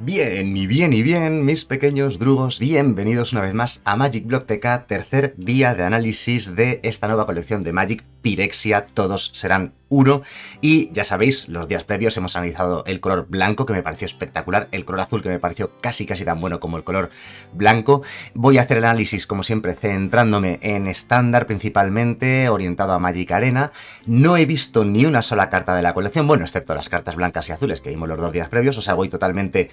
Bien, y bien, y bien, mis pequeños drugos, bienvenidos una vez más a Magic Block TK, tercer día de análisis de esta nueva colección de Magic Pirexia, todos serán uno. Y ya sabéis, los días previos hemos analizado el color blanco, que me pareció espectacular, el color azul, que me pareció casi casi tan bueno como el color blanco. Voy a hacer el análisis, como siempre, centrándome en estándar principalmente, orientado a Magic Arena. No he visto ni una sola carta de la colección, bueno, excepto las cartas blancas y azules que vimos los dos días previos, o sea, voy totalmente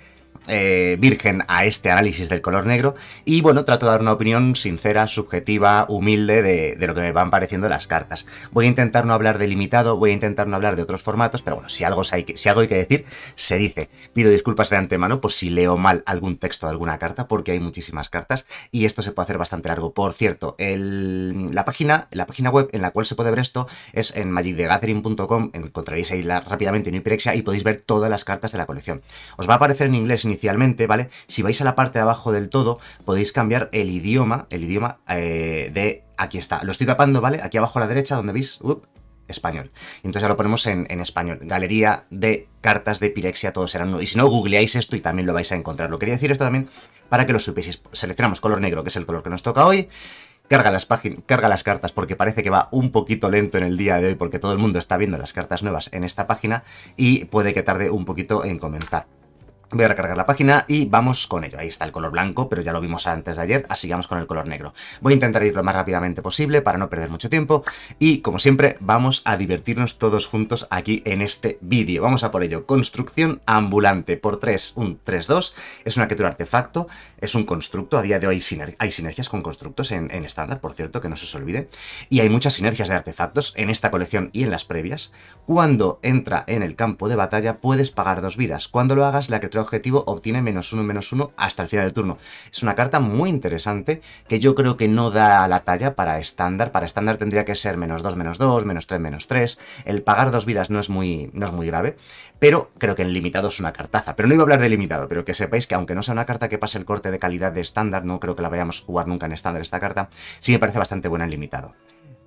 eh, virgen a este análisis del color negro y bueno, trato de dar una opinión sincera, subjetiva, humilde de, lo que me van pareciendo las cartas. Voy a intentar no hablar de limitado, voy a intentar no hablar de otros formatos, pero bueno, si algo hay que, si algo hay que decir, se dice. Pido disculpas de antemano por si leo mal algún texto de alguna carta, porque hay muchísimas cartas y esto se puede hacer bastante largo. Por cierto, la, página, la página web en la cual se puede ver esto es en magicthegathering.com, encontraréis ahí rápidamente en Hyperexia y podéis ver todas las cartas de la colección. Os va a aparecer en inglés inicialmente, ¿vale? Si vais a la parte de abajo del todo, podéis cambiar el idioma, el idioma eh, de... Aquí está, lo estoy tapando, ¿vale? Aquí abajo a la derecha, donde veis, español. Y entonces ya lo ponemos en, español. Galería de cartas de Pirexia, todos serán uno. Y si no, googleáis esto y también lo vais a encontrar. Lo quería decir esto también para que lo supieseis. Seleccionamos color negro, que es el color que nos toca hoy. Carga las, carga las cartas porque parece que va un poquito lento en el día de hoy porque todo el mundo está viendo las cartas nuevas en esta página y puede que tarde un poquito en comenzar. Voy a recargar la página y vamos con ello. Ahí está el color blanco, pero ya lo vimos antes de ayer, así vamos con el color negro. Voy a intentar ir lo más rápidamente posible para no perder mucho tiempo y, como siempre, vamos a divertirnos todos juntos aquí en este vídeo. Vamos a por ello. Construcción ambulante por 3, un 3-2. Es una criatura artefacto, es un constructo. A día de hoy hay sinergias con constructos en estándar, por cierto, que no se os olvide. Y hay muchas sinergias de artefactos en esta colección y en las previas. Cuando entra en el campo de batalla, puedes pagar dos vidas. Cuando lo hagas, la criatura objetivo obtiene menos uno, menos uno hasta el final del turno. Es una carta muy interesante que yo creo que no da la talla para estándar. Para estándar tendría que ser menos 2, menos 2, menos 3, menos 3. El pagar dos vidas no es muy, no es muy grave, pero creo que en limitado es una cartaza. Pero no iba a hablar de limitado, pero que sepáis que aunque no sea una carta que pase el corte de calidad de estándar, no creo que la vayamos a jugar nunca en estándar esta carta, sí me parece bastante buena en limitado.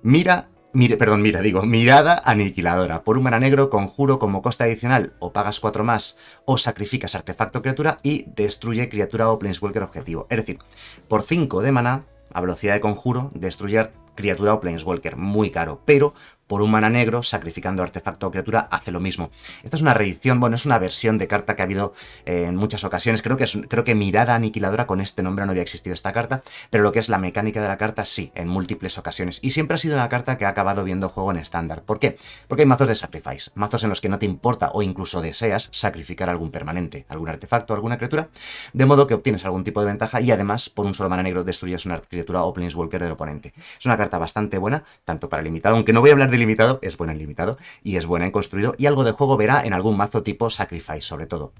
Mira Mire, perdón, mira, digo, mirada aniquiladora. Por un mana negro, conjuro como coste adicional, o pagas 4 más, o sacrificas artefacto criatura y destruye criatura o planeswalker objetivo. Es decir, por 5 de mana, a velocidad de conjuro, destruye criatura o planeswalker. Muy caro, pero por un mana negro, sacrificando artefacto o criatura, hace lo mismo. Esta es una reedición, bueno, es una versión de carta que ha habido eh, en muchas ocasiones. Creo que, creo que Mirada Aniquiladora con este nombre no había existido esta carta, pero lo que es la mecánica de la carta sí, en múltiples ocasiones. Y siempre ha sido una carta que ha acabado viendo juego en estándar. ¿Por qué? Porque hay mazos de sacrifice, mazos en los que no te importa o incluso deseas sacrificar algún permanente, algún artefacto, alguna criatura, de modo que obtienes algún tipo de ventaja y además por un solo mana negro destruyes una criatura o planeswalker del oponente. Es una carta bastante buena, tanto para limitado, aunque no voy a hablar de es buena en limitado y es buena en construido y algo de juego verá en algún mazo tipo Sacrifice sobre todo.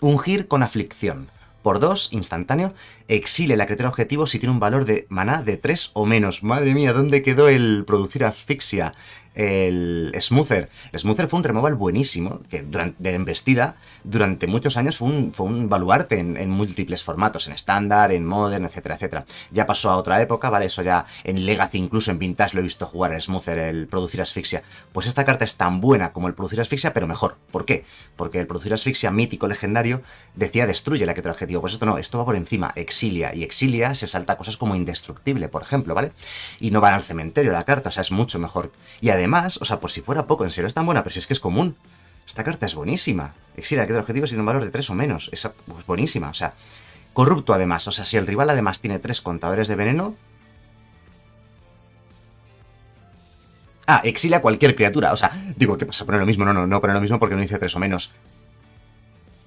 Ungir con aflicción. Por 2, instantáneo, exile la criatura objetivo si tiene un valor de maná de 3 o menos. Madre mía, ¿dónde quedó el producir asfixia? El Smoother. Smoother fue un removal buenísimo, que durante, de embestida durante muchos años fue un, fue un baluarte en, múltiples formatos, en estándar, en modern, etcétera, etcétera. Ya pasó a otra época, ¿vale? Eso ya en Legacy, incluso en Vintage lo he visto jugar el Smoother, el producir asfixia. Pues esta carta es tan buena como el producir asfixia, pero mejor. ¿Por qué? Porque el producir asfixia mítico legendario decía destruye la que trae objetivo. Pues esto no, esto va por encima, exilia. Y exilia se salta cosas como indestructible, por ejemplo, ¿vale? Y no van al cementerio la carta, o sea, es mucho mejor. Y además además, o sea, por si fuera poco, en serio es tan buena, pero si es que es común. Esta carta es buenísima. Exila que el objetivo tiene un valor de 3 o menos. Es pues, buenísima, o sea. Corrupto además, o sea, si el rival además tiene 3 contadores de veneno... Ah, exila cualquier criatura, o sea, digo, ¿qué pasa? Pone lo mismo, no, no, no pone lo mismo porque no dice 3 o menos.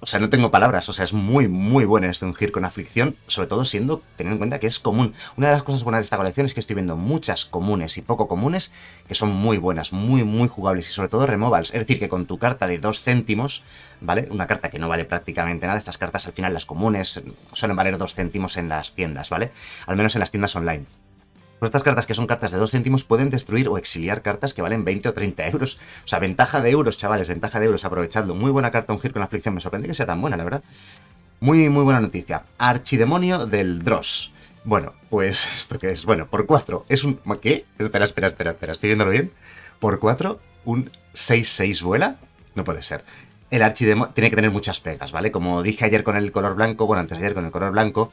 O sea, no tengo palabras, o sea, es muy, muy bueno este ungir con aflicción, sobre todo siendo, teniendo en cuenta que es común. Una de las cosas buenas de esta colección es que estoy viendo muchas comunes y poco comunes que son muy buenas, muy, muy jugables y sobre todo removals. Es decir, que con tu carta de 2 céntimos, ¿vale? Una carta que no vale prácticamente nada, estas cartas al final, las comunes, suelen valer 2 céntimos en las tiendas, ¿vale? Al menos en las tiendas online. Pues estas cartas que son cartas de 2 céntimos pueden destruir o exiliar cartas que valen 20 o 30 euros. O sea, ventaja de euros, chavales, ventaja de euros, aprovechadlo. Muy buena carta ungir con aflicción, me sorprende que sea tan buena, la verdad. Muy, muy buena noticia. Archidemonio del Dross. Bueno, pues esto que es, bueno, por 4 es un... ¿Qué? Espera, espera, espera, espera, estoy viéndolo bien. Por 4, un 6-6 vuela. No puede ser. el archidemo tiene que tener muchas pegas, ¿vale? Como dije ayer con el color blanco, bueno, antes de ayer con el color blanco,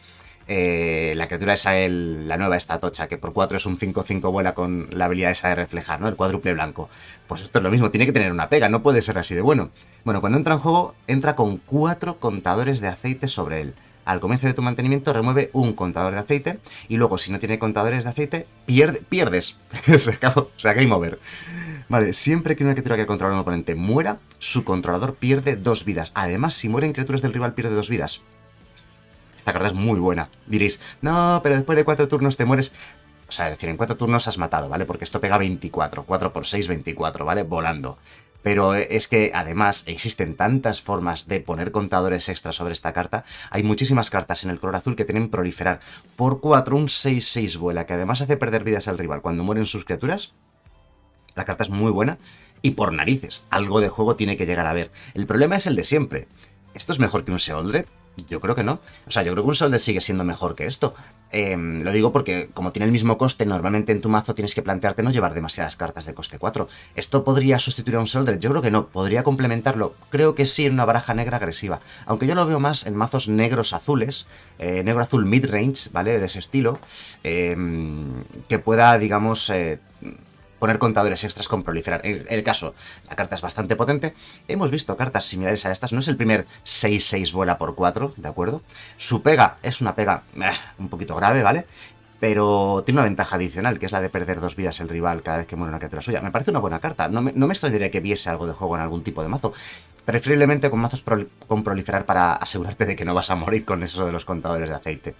eh, la criatura esa, el, la nueva esta tocha, que por 4 es un 5-5 vuela con la habilidad esa de reflejar, ¿no? El cuádruple blanco. Pues esto es lo mismo, tiene que tener una pega, no puede ser así de bueno. Bueno, cuando entra en juego, entra con 4 contadores de aceite sobre él. Al comienzo de tu mantenimiento remueve un contador de aceite y luego si no tiene contadores de aceite, pierde, pierdes. se acabó, o sea, game over. Vale, siempre que una criatura que controla un oponente muera, su controlador pierde dos vidas. Además, si mueren criaturas del rival, pierde dos vidas. Esta carta es muy buena. Diréis, no, pero después de cuatro turnos te mueres. O sea, es decir, en cuatro turnos has matado, ¿vale? Porque esto pega 24. 4 por 6, 24, ¿vale? Volando. Pero es que además existen tantas formas de poner contadores extra sobre esta carta. Hay muchísimas cartas en el color azul que tienen proliferar. Por 4, un 6-6 vuela, que además hace perder vidas al rival cuando mueren sus criaturas. La carta es muy buena y por narices, algo de juego tiene que llegar a ver. El problema es el de siempre. ¿Esto es mejor que un Seoldred? Yo creo que no. O sea, yo creo que un Seoldred sigue siendo mejor que esto. Em, lo digo porque como tiene el mismo coste, normalmente en tu mazo tienes que plantearte no llevar demasiadas cartas de coste 4. ¿Esto podría sustituir a un Seoldred? Yo creo que no. ¿Podría complementarlo? Creo que sí en una baraja negra agresiva. Aunque yo lo veo más en mazos negros azules, eh, negro-azul mid-range, ¿vale? De ese estilo, em, que pueda, digamos... Poner contadores extras con proliferar. El, caso, la carta es bastante potente. Hemos visto cartas similares a estas. No es el primer 6-6 vuela por 4, ¿de acuerdo? Su pega es una pega eh, un poquito grave, ¿vale? pero tiene una ventaja adicional, que es la de perder dos vidas el rival cada vez que muere una criatura suya. Me parece una buena carta. No me, no me extrañaría que viese algo de juego en algún tipo de mazo. Preferiblemente con mazos con proliferar para asegurarte de que no vas a morir con eso de los contadores de aceite.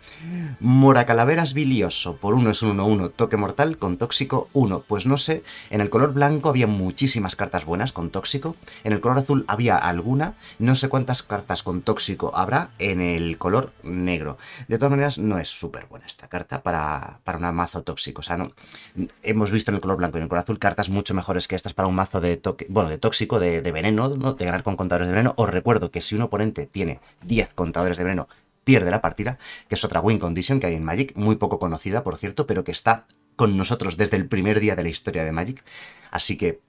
Mora Calaveras Bilioso, por uno es un 1-1, toque mortal con tóxico 1. Pues no sé, en el color blanco había muchísimas cartas buenas con tóxico, en el color azul había alguna, no sé cuántas cartas con tóxico habrá en el color negro. De todas maneras, no es súper buena esta carta para, para un mazo tóxico. O sea, no, hemos visto en el color blanco y en el color azul cartas mucho mejores que estas para un mazo de, toque, bueno, de tóxico, de, de veneno, ¿no? de ganar con contadores de veneno. Os recuerdo que si un oponente tiene 10 contadores de veneno, pierde la partida, que es otra win condition que hay en Magic, muy poco conocida, por cierto, pero que está con nosotros desde el primer día de la historia de Magic. Así que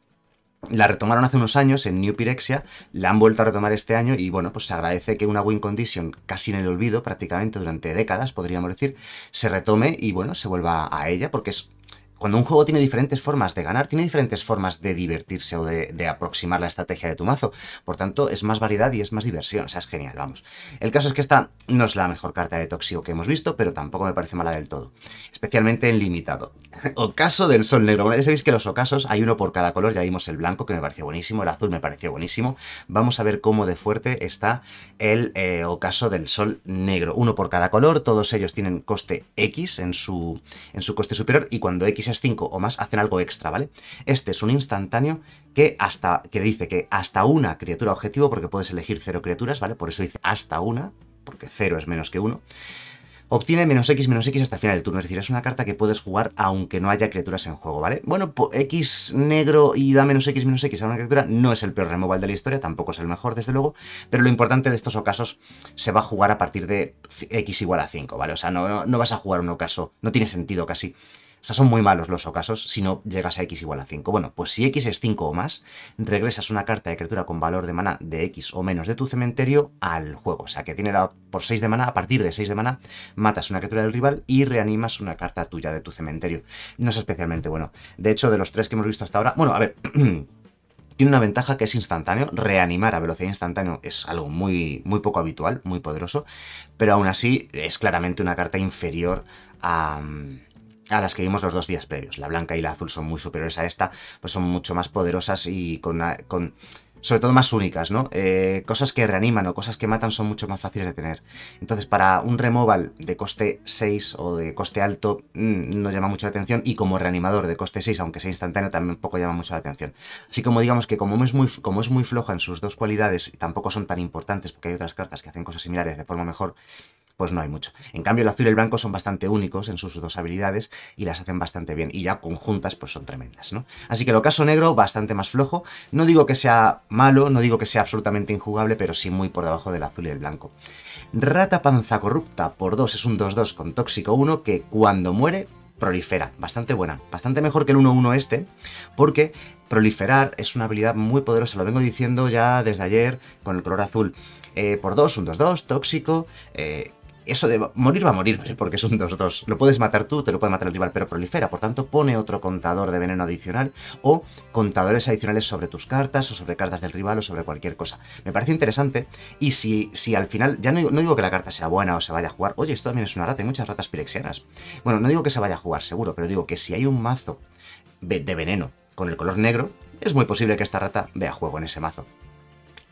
la retomaron hace unos años en New Pyrexia, la han vuelto a retomar este año y bueno, pues se agradece que una win condition casi en el olvido, prácticamente durante décadas, podríamos decir, se retome y bueno, se vuelva a ella porque es cuando un juego tiene diferentes formas de ganar, tiene diferentes formas de divertirse o de, aproximar la estrategia de tu mazo. Por tanto, es más variedad y es más diversión. O sea, es genial, vamos. El caso es que esta no es la mejor carta de tóxico que hemos visto, pero tampoco me parece mala del todo. Especialmente en limitado. Ocaso del sol negro. Ya sabéis que los ocasos hay uno por cada color. Ya vimos el blanco, que me pareció buenísimo. El azul me pareció buenísimo. Vamos a ver cómo de fuerte está el eh, ocaso del sol negro. Uno por cada color. Todos ellos tienen coste X en su, en su coste superior. Y cuando X 5 o más hacen algo extra, ¿vale? Este es un instantáneo que hasta que dice que hasta una criatura objetivo, porque puedes elegir cero criaturas, ¿vale? Por eso dice hasta una, porque cero es menos que uno obtiene menos X, menos X hasta el final del turno. Es decir, es una carta que puedes jugar aunque no haya criaturas en juego, ¿vale? Bueno, X negro y da menos X, menos X a una criatura no es el peor removal de la historia, tampoco es el mejor, desde luego, pero lo importante de estos ocasos se va a jugar a partir de X igual a 5, ¿vale? O sea, no, no vas a jugar un ocaso, no tiene sentido casi o sea, son muy malos los ocasos si no llegas a X igual a 5. Bueno, pues si X es 5 o más, regresas una carta de criatura con valor de mana de X o menos de tu cementerio al juego. O sea, que tiene la, por 6 de mana, a partir de 6 de mana, matas una criatura del rival y reanimas una carta tuya de tu cementerio. No es especialmente bueno. De hecho, de los tres que hemos visto hasta ahora... Bueno, a ver... Tiene una ventaja que es instantáneo, reanimar a velocidad instantánea es algo muy, muy poco habitual, muy poderoso, pero aún así es claramente una carta inferior a, a las que vimos los dos días previos. La blanca y la azul son muy superiores a esta, pues son mucho más poderosas y con, sobre todo más únicas, ¿no? Eh, cosas que reaniman o cosas que matan son mucho más fáciles de tener. Entonces, para un removal de coste 6 o de coste alto, mm, no llama mucho la atención. Y como reanimador de coste 6, aunque sea instantáneo, también poco llama mucho la atención. Así como digamos que como es muy, como es muy floja en sus dos cualidades, y tampoco son tan importantes, porque hay otras cartas que hacen cosas similares de forma mejor, pues no hay mucho. En cambio, el azul y el blanco son bastante únicos en sus dos habilidades y las hacen bastante bien. Y ya conjuntas, pues son tremendas, ¿no? Así que el ocaso negro, bastante más flojo. No digo que sea malo, no digo que sea absolutamente injugable, pero sí muy por debajo del azul y el blanco. Rata panza corrupta por 2 es un 2-2 con tóxico 1 que cuando muere prolifera, bastante buena, bastante mejor que el 1-1 este, porque proliferar es una habilidad muy poderosa, lo vengo diciendo ya desde ayer con el color azul. Eh, por 2, un 2-2, tóxico, eh, eso de morir va a morir, ¿vale? Porque es un 2-2. Lo puedes matar tú, te lo puede matar el rival, pero prolifera. Por tanto, pone otro contador de veneno adicional o contadores adicionales sobre tus cartas o sobre cartas del rival o sobre cualquier cosa. Me parece interesante y si, si al final, ya no, digo que la carta sea buena o se vaya a jugar, oye, esto también es una rata, hay muchas ratas pirexianas. Bueno, no digo que se vaya a jugar seguro, pero digo que si hay un mazo de veneno con el color negro, es muy posible que esta rata vea juego en ese mazo.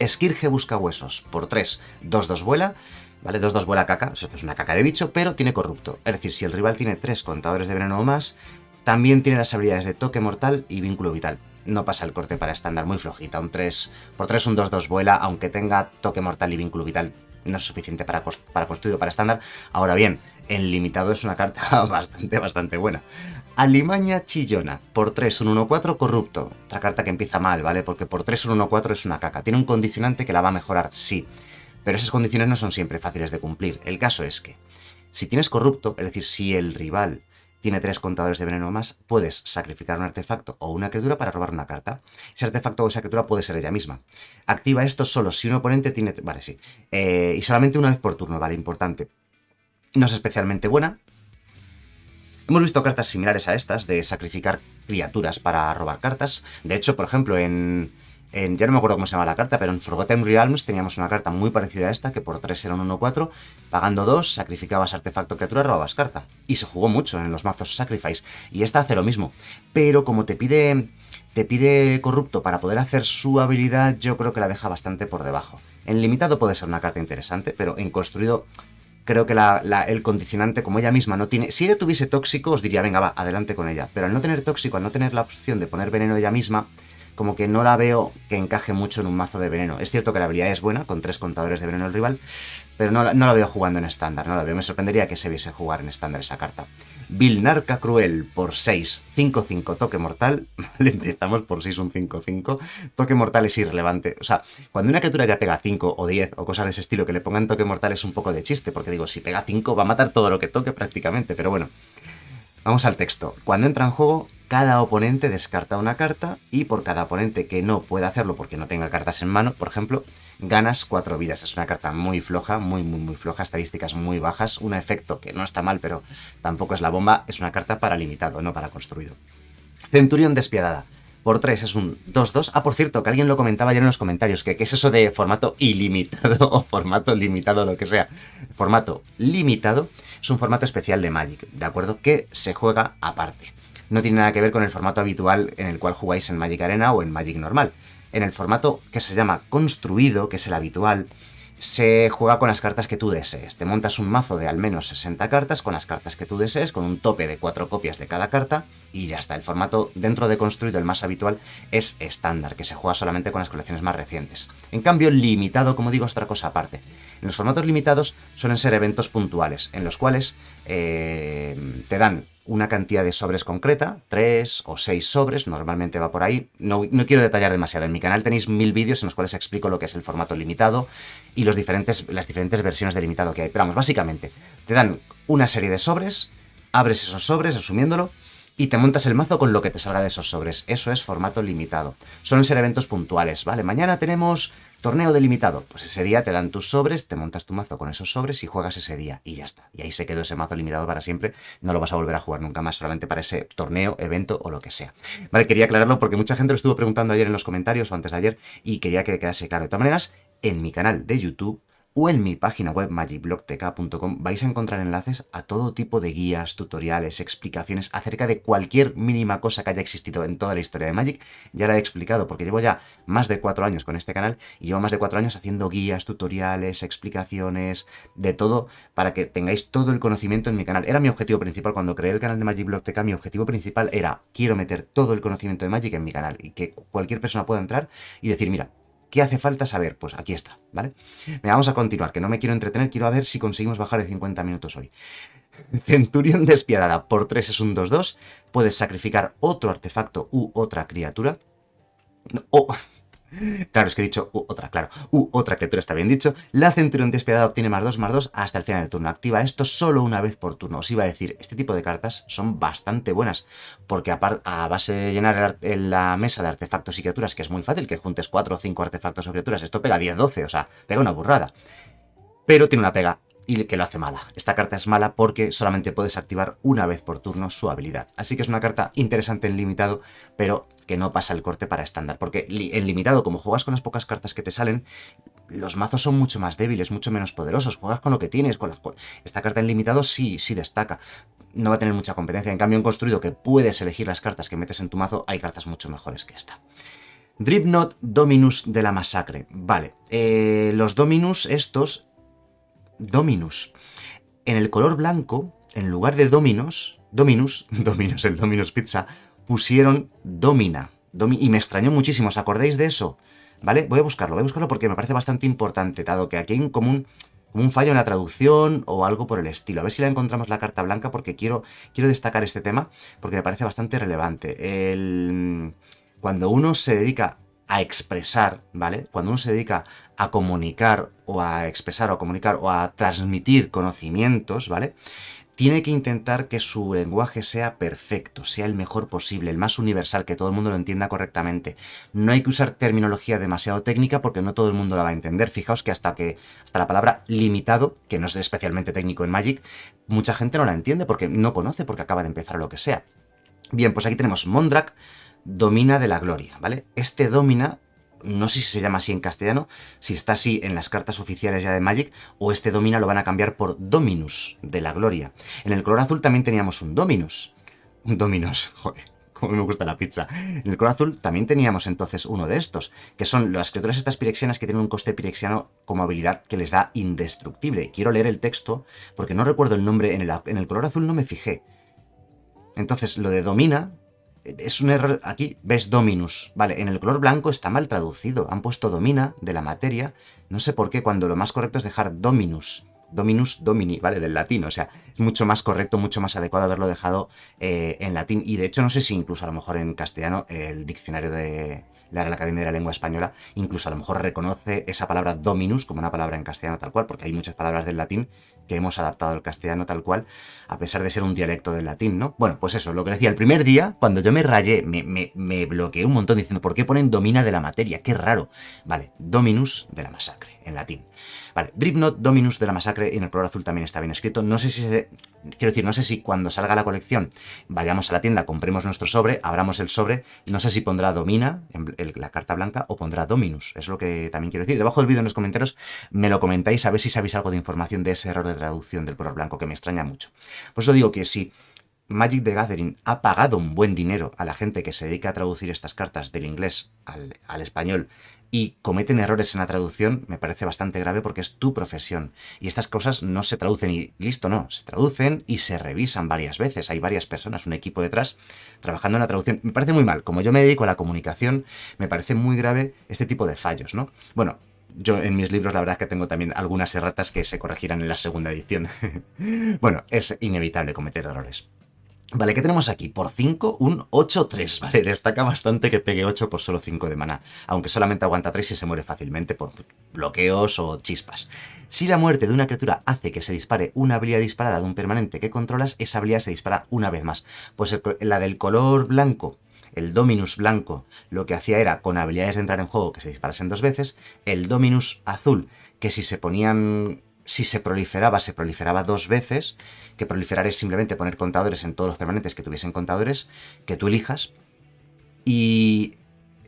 Esquirge busca huesos por 3, 2-2 vuela ¿vale? 2-2 vuela caca, esto es una caca de bicho, pero tiene corrupto. Es decir, si el rival tiene 3 contadores de veneno o más, también tiene las habilidades de toque mortal y vínculo vital. No pasa el corte para estándar, muy flojita. Un 3 por 3, un 2-2 vuela, aunque tenga toque mortal y vínculo vital, no es suficiente para, para construido para estándar. Ahora bien, en limitado es una carta bastante, bastante buena. Alimaña Chillona, por 3, un 1-4, corrupto. Otra carta que empieza mal, ¿vale? Porque por 3, un 1-4 es una caca. Tiene un condicionante que la va a mejorar, sí pero esas condiciones no son siempre fáciles de cumplir. El caso es que, si tienes corrupto, es decir, si el rival tiene tres contadores de veneno más, puedes sacrificar un artefacto o una criatura para robar una carta. Ese artefacto o esa criatura puede ser ella misma. Activa esto solo si un oponente tiene... Vale, sí. Eh, y solamente una vez por turno, vale, importante. No es especialmente buena. Hemos visto cartas similares a estas, de sacrificar criaturas para robar cartas. De hecho, por ejemplo, en ya no me acuerdo cómo se llama la carta, pero en Forgotten Realms teníamos una carta muy parecida a esta, que por 3 era un 1-4, pagando 2, sacrificabas artefacto criatura, robabas carta. Y se jugó mucho en los mazos Sacrifice. Y esta hace lo mismo. Pero como te pide, te pide corrupto para poder hacer su habilidad, yo creo que la deja bastante por debajo. En limitado puede ser una carta interesante, pero en construido creo que el condicionante, como ella misma no tiene... Si ella tuviese tóxico, os diría, venga, va, adelante con ella. Pero al no tener tóxico, al no tener la opción de poner veneno ella misma, como que no la veo que encaje mucho en un mazo de veneno. Es cierto que la habilidad es buena, con tres contadores de veneno el rival, pero no, la veo jugando en estándar, no la veo. Me sorprendería que se viese jugar en estándar esa carta. Vilnarca Cruel por 6, 5-5, toque mortal. Le empezamos por 6, un 5-5. Toque mortal es irrelevante. O sea, cuando una criatura ya pega 5 o 10 o cosas de ese estilo que le pongan toque mortal es un poco de chiste, porque digo, si pega 5 va a matar todo lo que toque prácticamente, pero bueno. Vamos al texto. Cuando entra en juego, cada oponente descarta una carta y por cada oponente que no pueda hacerlo porque no tenga cartas en mano, por ejemplo, ganas cuatro vidas. Es una carta muy floja, muy, muy, muy floja, estadísticas muy bajas, un efecto que no está mal, pero tampoco es la bomba, es una carta para limitado, no para construido. Centurión despiadada. Por 3 es un 2-2. Ah, por cierto, que alguien lo comentaba ayer en los comentarios, que qué es eso de formato ilimitado o formato limitado, lo que sea. Formato limitado es un formato especial de Magic, ¿de acuerdo? Que se juega aparte no tiene nada que ver con el formato habitual en el cual jugáis en Magic Arena o en Magic normal. En el formato que se llama construido, que es el habitual, se juega con las cartas que tú desees. Te montas un mazo de al menos 60 cartas con las cartas que tú desees, con un tope de 4 copias de cada carta y ya está. El formato dentro de construido, el más habitual, es estándar, que se juega solamente con las colecciones más recientes. En cambio, limitado, como digo, es otra cosa aparte. Los formatos limitados suelen ser eventos puntuales, en los cuales eh, te dan una cantidad de sobres concreta, tres o seis sobres, normalmente va por ahí. No, quiero detallar demasiado. En mi canal tenéis mil vídeos en los cuales explico lo que es el formato limitado y los diferentes, las diferentes versiones de limitado que hay. Pero vamos, básicamente, te dan una serie de sobres, abres esos sobres, asumiéndolo, y te montas el mazo con lo que te salga de esos sobres. Eso es formato limitado. Suelen ser eventos puntuales, ¿vale? Mañana tenemos torneo delimitado. Pues ese día te dan tus sobres, te montas tu mazo con esos sobres y juegas ese día. Y ya está. Y ahí se quedó ese mazo limitado para siempre. No lo vas a volver a jugar nunca más, solamente para ese torneo, evento o lo que sea. Vale, quería aclararlo porque mucha gente lo estuvo preguntando ayer en los comentarios o antes de ayer y quería que quedase claro. De todas maneras, en mi canal de YouTube o en mi página web magicblogtk.com vais a encontrar enlaces a todo tipo de guías, tutoriales, explicaciones acerca de cualquier mínima cosa que haya existido en toda la historia de Magic. Ya la he explicado porque llevo ya más de cuatro años con este canal y llevo más de cuatro años haciendo guías, tutoriales, explicaciones, de todo para que tengáis todo el conocimiento en mi canal. Era mi objetivo principal cuando creé el canal de Magic mi objetivo principal era quiero meter todo el conocimiento de Magic en mi canal y que cualquier persona pueda entrar y decir, mira, ¿Qué hace falta saber? Pues aquí está, ¿vale? Me vamos a continuar, que no me quiero entretener, quiero ver si conseguimos bajar de 50 minutos hoy. Centurión despiadada por 3 es un 2-2. Puedes sacrificar otro artefacto u otra criatura. O Claro, es que he dicho u, otra, claro. U, otra criatura está bien dicho. La Centurión Despiadada obtiene más 2 más 2 hasta el final del turno. Activa esto solo una vez por turno. Os iba a decir, este tipo de cartas son bastante buenas. Porque a, base de llenar la mesa de artefactos y criaturas, que es muy fácil que juntes 4 o 5 artefactos o criaturas, esto pega 10-12, o sea, pega una burrada. Pero tiene una pega y que lo hace mala. Esta carta es mala porque solamente puedes activar una vez por turno su habilidad. Así que es una carta interesante en limitado, pero que no pasa el corte para estándar. Porque en limitado, como juegas con las pocas cartas que te salen, los mazos son mucho más débiles, mucho menos poderosos. Juegas con lo que tienes. Con las... Esta carta en limitado sí, sí destaca. No va a tener mucha competencia. En cambio, en construido, que puedes elegir las cartas que metes en tu mazo, hay cartas mucho mejores que esta. Dripnot Dominus de la Masacre. Vale, eh, los Dominus estos Dominus. En el color blanco, en lugar de Dominos, Dominus, Dominus, el Dominus Pizza, pusieron Domina. y me extrañó muchísimo, ¿os acordáis de eso? ¿Vale? Voy a buscarlo, voy a buscarlo porque me parece bastante importante, dado que aquí hay un, como, un, fallo en la traducción o algo por el estilo. A ver si la encontramos la carta blanca porque quiero, quiero destacar este tema porque me parece bastante relevante. El, cuando uno se dedica a expresar, ¿vale? Cuando uno se dedica a comunicar o a expresar o a comunicar o a transmitir conocimientos, ¿vale? Tiene que intentar que su lenguaje sea perfecto, sea el mejor posible, el más universal, que todo el mundo lo entienda correctamente. No hay que usar terminología demasiado técnica porque no todo el mundo la va a entender. Fijaos que hasta que hasta la palabra limitado, que no es especialmente técnico en Magic, mucha gente no la entiende porque no conoce, porque acaba de empezar lo que sea. Bien, pues aquí tenemos Mondrak, domina de la gloria, ¿vale? Este domina, no sé si se llama así en castellano, si está así en las cartas oficiales ya de Magic, o este domina lo van a cambiar por dominus de la gloria. En el color azul también teníamos un dominus. Un dominus, joder. Como me gusta la pizza. En el color azul también teníamos entonces uno de estos, que son las criaturas estas pirexianas que tienen un coste pirexiano como habilidad que les da indestructible. Quiero leer el texto porque no recuerdo el nombre, en el, en el color azul no me fijé. Entonces, lo de domina es un error. Aquí ves Dominus. Vale, en el color blanco está mal traducido. Han puesto domina de la materia. No sé por qué, cuando lo más correcto es dejar Dominus. Dominus Domini, ¿vale? Del latín. O sea, es mucho más correcto, mucho más adecuado haberlo dejado eh, en latín. Y de hecho, no sé si incluso a lo mejor en castellano el diccionario de la Real Academia de la Lengua Española incluso a lo mejor reconoce esa palabra Dominus como una palabra en castellano tal cual, porque hay muchas palabras del latín que hemos adaptado al castellano tal cual, a pesar de ser un dialecto del latín, ¿no? Bueno, pues eso, lo que decía, el primer día, cuando yo me rayé, me, me, bloqueé un montón diciendo, ¿por qué ponen domina de la materia? Qué raro. Vale, dominus de la masacre, en latín. Vale, Dripnot Dominus de la masacre en el color azul también está bien escrito. No sé si se, quiero decir, no sé si cuando salga la colección vayamos a la tienda, compremos nuestro sobre, abramos el sobre, no sé si pondrá Domina, en la carta blanca, o pondrá Dominus. Es lo que también quiero decir. Debajo del vídeo en los comentarios me lo comentáis a ver si sabéis algo de información de ese error de traducción del color blanco que me extraña mucho. Por eso digo que si Magic the Gathering ha pagado un buen dinero a la gente que se dedica a traducir estas cartas del inglés al, español y cometen errores en la traducción, me parece bastante grave porque es tu profesión. Y estas cosas no se traducen y listo, no. Se traducen y se revisan varias veces. Hay varias personas, un equipo detrás, trabajando en la traducción. Me parece muy mal. Como yo me dedico a la comunicación, me parece muy grave este tipo de fallos, ¿no? Bueno, yo en mis libros la verdad es que tengo también algunas erratas que se corregirán en la segunda edición. bueno, es inevitable cometer errores. Vale, ¿qué tenemos aquí? Por 5, un 8-3, ¿vale? Destaca bastante que pegue 8 por solo 5 de mana, aunque solamente aguanta 3 y se muere fácilmente por bloqueos o chispas. Si la muerte de una criatura hace que se dispare una habilidad disparada de un permanente que controlas, esa habilidad se dispara una vez más. Pues la del color blanco el Dominus blanco lo que hacía era, con habilidades de entrar en juego, que se disparasen dos veces. El Dominus azul, que si se ponían si se proliferaba, se proliferaba dos veces, que proliferar es simplemente poner contadores en todos los permanentes que tuviesen contadores, que tú elijas, y,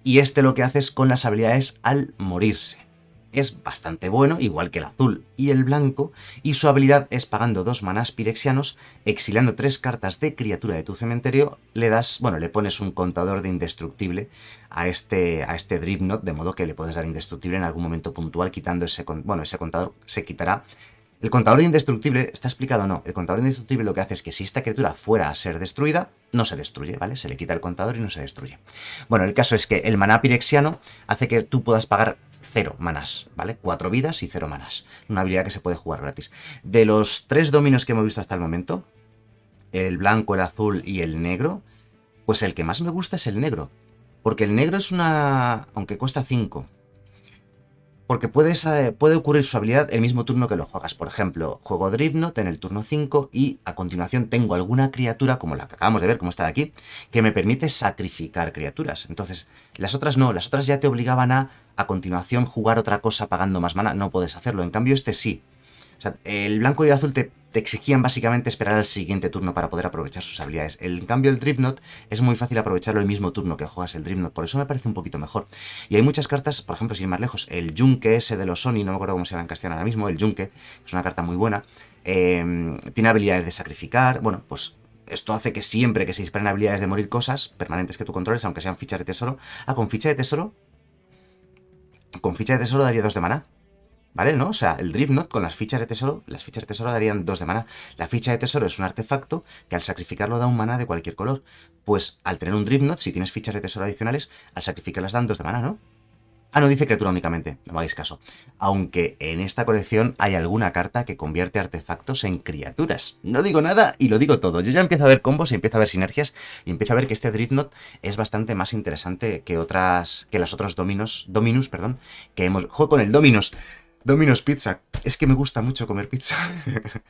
y este lo que hace es con las habilidades al morirse es bastante bueno, igual que el azul y el blanco, y su habilidad es pagando dos manás pirexianos, exiliando tres cartas de criatura de tu cementerio, le das, bueno, le pones un contador de indestructible a este, a este Dripnot, de modo que le puedes dar indestructible en algún momento puntual, quitando ese, bueno, ese contador se quitará. El contador de indestructible, ¿está explicado o no? El contador de indestructible lo que hace es que si esta criatura fuera a ser destruida, no se destruye, ¿vale? Se le quita el contador y no se destruye. Bueno, el caso es que el maná pirexiano hace que tú puedas pagar cero manas, ¿vale? Cuatro vidas y cero manas. Una habilidad que se puede jugar gratis. De los tres dominos que hemos visto hasta el momento, el blanco, el azul y el negro, pues el que más me gusta es el negro. Porque el negro es una... aunque cuesta 5. Porque puede ocurrir su habilidad el mismo turno que lo juegas. Por ejemplo, juego Drifnot en el turno 5 y a continuación tengo alguna criatura, como la que acabamos de ver, como está de aquí, que me permite sacrificar criaturas. Entonces, las otras no, las otras ya te obligaban a a continuación jugar otra cosa pagando más mana. No puedes hacerlo. En cambio, este sí. Sea, el blanco y el azul te, exigían básicamente esperar al siguiente turno para poder aprovechar sus habilidades. en cambio, el Dripknot es muy fácil aprovecharlo el mismo turno que juegas el Dripknot. Por eso me parece un poquito mejor. Y hay muchas cartas, por ejemplo, sin ir más lejos, el Junke ese de los Sony, no me acuerdo cómo se llama en castellano ahora mismo, el Junke, es una carta muy buena. Em, tiene habilidades de sacrificar. Bueno, pues esto hace que siempre que se disparen habilidades de morir cosas permanentes que tú controles, aunque sean fichas de tesoro, ah, con ficha de tesoro, con ficha de tesoro daría 2 de mana. ¿Vale? ¿No? O sea, el Driftnot con las fichas de tesoro, las fichas de tesoro darían 2 de mana. La ficha de tesoro es un artefacto que al sacrificarlo da un mana de cualquier color. Pues al tener un Driftnot, si tienes fichas de tesoro adicionales, al sacrificarlas dan 2 de mana, ¿no? Ah, no, dice criatura únicamente, no me hagáis caso. Aunque en esta colección hay alguna carta que convierte artefactos en criaturas. No digo nada y lo digo todo. Yo ya empiezo a ver combos y empiezo a ver sinergias y empiezo a ver que este Driftnot es bastante más interesante que otras. que los otros Dominos. Dominus, perdón. Que hemos. ¡Juego con el Dominos! Dominos Pizza. Es que me gusta mucho comer pizza.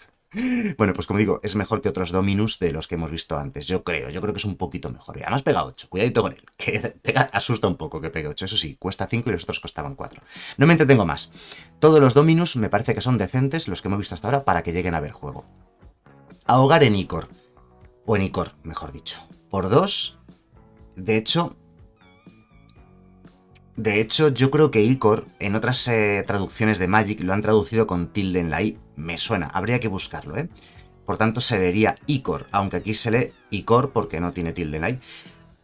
bueno, pues como digo, es mejor que otros Dominus de los que hemos visto antes. Yo creo, yo creo que es un poquito mejor. Y además pega 8. Cuidadito con él. Que asusta un poco que pegue 8. Eso sí, cuesta 5 y los otros costaban 4. No me entretengo más. Todos los Dominus me parece que son decentes los que hemos visto hasta ahora para que lleguen a ver juego. Ahogar en Icor. O en Icor, mejor dicho. Por 2. De hecho, de hecho, yo creo que Icor en otras eh, traducciones de Magic lo han traducido con tilde en la I. Me suena, habría que buscarlo, ¿eh? Por tanto, se vería Icor, aunque aquí se lee Icor porque no tiene tilde en la I.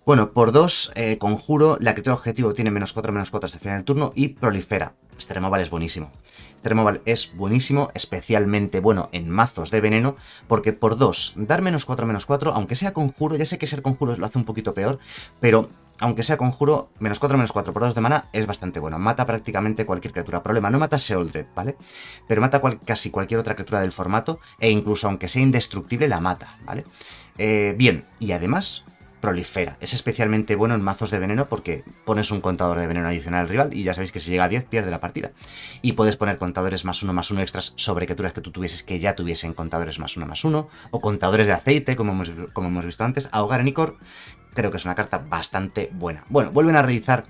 Bueno, por dos, eh, conjuro, la criatura objetivo tiene menos 4, menos 4 hasta el final del turno y prolifera. Este removal es buenísimo. Este removal es buenísimo, especialmente bueno en mazos de veneno, porque por 2, dar menos 4, menos 4, aunque sea conjuro, ya sé que ser conjuro lo hace un poquito peor, pero aunque sea conjuro, menos 4, menos 4 por 2 de mana es bastante bueno. Mata prácticamente cualquier criatura. Problema, no mata Seoldred, ¿vale? Pero mata casi cualquier otra criatura del formato, e incluso aunque sea indestructible, la mata, ¿vale? Eh, bien, y además prolifera. Es especialmente bueno en mazos de veneno porque pones un contador de veneno adicional al rival y ya sabéis que si llega a 10 pierde la partida. Y puedes poner contadores más uno más uno extras sobre criaturas que tú tuvieses que ya tuviesen contadores más uno más uno o contadores de aceite como hemos, como hemos visto antes. Ahogar en Icor creo que es una carta bastante buena. Bueno, vuelven a realizar...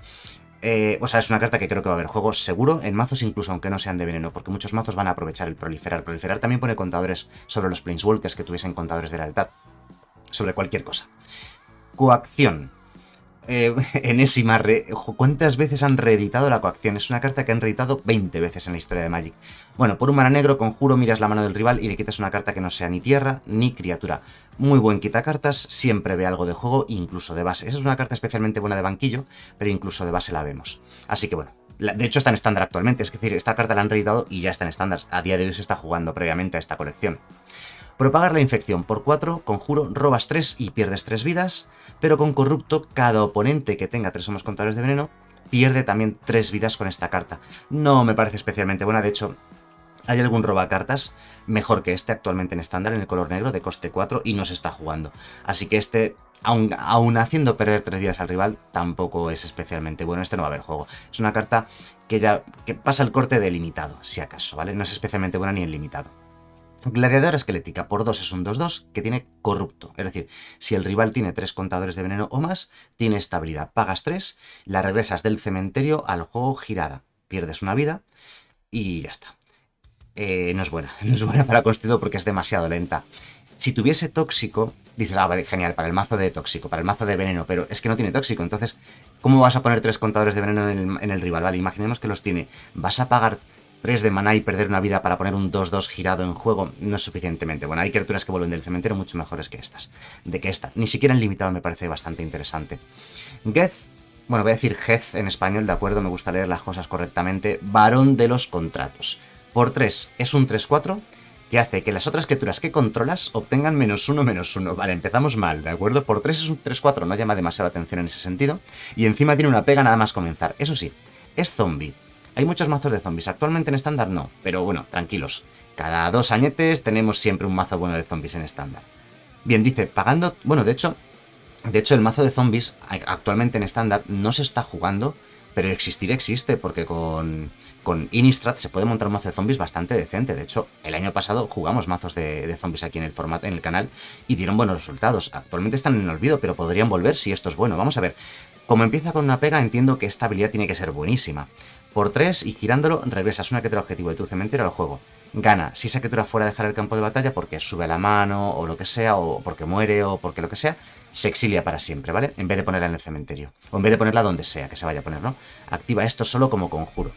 Eh, o sea, es una carta que creo que va a haber juegos seguro en mazos, incluso aunque no sean de veneno, porque muchos mazos van a aprovechar el proliferar. Proliferar también pone contadores sobre los Planeswalkers que tuviesen contadores de lealtad, sobre cualquier cosa. Coacción eh, enésima. ¿Cuántas veces han reeditado la coacción? Es una carta que han reeditado 20 veces en la historia de Magic. Bueno, por un mana negro, conjuro, miras la mano del rival y le quitas una carta que no sea ni tierra ni criatura. Muy buen quita cartas, siempre ve algo de juego, incluso de base. Esa es una carta especialmente buena de banquillo, pero incluso de base la vemos. Así que bueno, de hecho está en estándar actualmente, es decir, esta carta la han reeditado y ya está en estándar. A día de hoy se está jugando previamente a esta colección. Propagar la infección por 4, conjuro, robas 3 y pierdes 3 vidas, pero con corrupto cada oponente que tenga 3 o más contadores de veneno pierde también 3 vidas con esta carta. No me parece especialmente buena, de hecho hay algún robacartas mejor que este actualmente en estándar en el color negro de coste 4 y no se está jugando. Así que este, aun, haciendo perder 3 vidas al rival, tampoco es especialmente bueno. Este no va a haber juego. Es una carta que ya que pasa el corte de limitado, si acaso, ¿vale? No es especialmente buena ni en limitado. Gladiadora esquelética por 2 es un 2-2 que tiene corrupto. Es decir, si el rival tiene 3 contadores de veneno o más, tiene estabilidad. Pagas 3, la regresas del cementerio al juego girada. Pierdes una vida y ya está. Eh, no es buena, no es buena para Constituido porque es demasiado lenta. Si tuviese tóxico, dices, ah, vale, genial, para el mazo de tóxico, para el mazo de veneno, pero es que no tiene tóxico, entonces, ¿cómo vas a poner tres contadores de veneno en el, en el rival? Vale, imaginemos que los tiene. Vas a pagar 3 de maná y perder una vida para poner un 2-2 girado en juego no es suficientemente bueno. Hay criaturas que vuelven del cementerio mucho mejores que estas. De que esta. Ni siquiera en limitado me parece bastante interesante. Geth, bueno, voy a decir Geth en español, de acuerdo, me gusta leer las cosas correctamente. Varón de los contratos. Por 3 es un 3-4 que hace que las otras criaturas que controlas obtengan menos 1, menos 1. Vale, empezamos mal, ¿de acuerdo? Por 3 es un 3-4, no llama demasiada atención en ese sentido. Y encima tiene una pega nada más comenzar. Eso sí, es zombie. Hay muchos mazos de zombies, actualmente en estándar no, pero bueno, tranquilos. Cada dos añetes tenemos siempre un mazo bueno de zombies en estándar. Bien, dice, pagando... Bueno, de hecho, De hecho, el mazo de zombies actualmente en estándar no se está jugando, pero existir existe, porque con, con Innistrad se puede montar un mazo de zombies bastante decente. De hecho, el año pasado jugamos mazos de, zombies aquí en el formato, en el canal, y dieron buenos resultados. Actualmente están en olvido, pero podrían volver si esto es bueno. Vamos a ver. Como empieza con una pega, entiendo que esta habilidad tiene que ser buenísima. Por 3 y girándolo, regresas una criatura objetivo de tu cementerio al juego. Gana si esa criatura fuera a dejar el campo de batalla porque sube a la mano o lo que sea, o porque muere o porque lo que sea, se exilia para siempre, ¿vale? En vez de ponerla en el cementerio. O en vez de ponerla donde sea que se vaya a poner, ¿no? Activa esto solo como conjuro.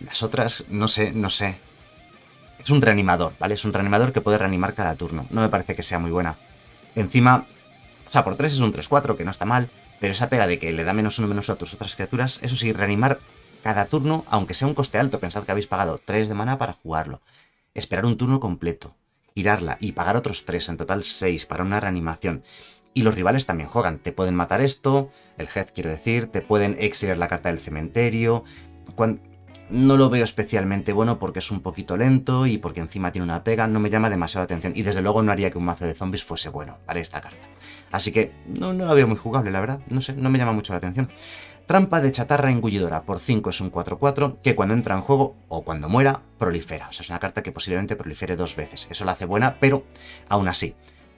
Las otras, no sé, no sé. Es un reanimador, ¿vale? Es un reanimador que puede reanimar cada turno. No me parece que sea muy buena. Encima, o sea, por 3 es un 3-4, que no está mal, pero esa pega de que le da menos uno menos a tus otras criaturas, eso sí, reanimar cada turno, aunque sea un coste alto, pensad que habéis pagado 3 de mana para jugarlo. Esperar un turno completo, girarla y pagar otros 3, en total 6 para una reanimación. Y los rivales también juegan, te pueden matar esto, el head quiero decir, te pueden exiliar la carta del cementerio. No lo veo especialmente bueno porque es un poquito lento y porque encima tiene una pega, no me llama demasiado la atención. Y desde luego no haría que un mazo de zombies fuese bueno, ¿vale? Esta carta. Así que no, no la veo muy jugable, la verdad. No sé, no me llama mucho la atención. Trampa de chatarra engullidora por 5 es un 4-4 que cuando entra en juego o cuando muera prolifera. O sea, es una carta que posiblemente prolifere dos veces. Eso la hace buena, pero aún así,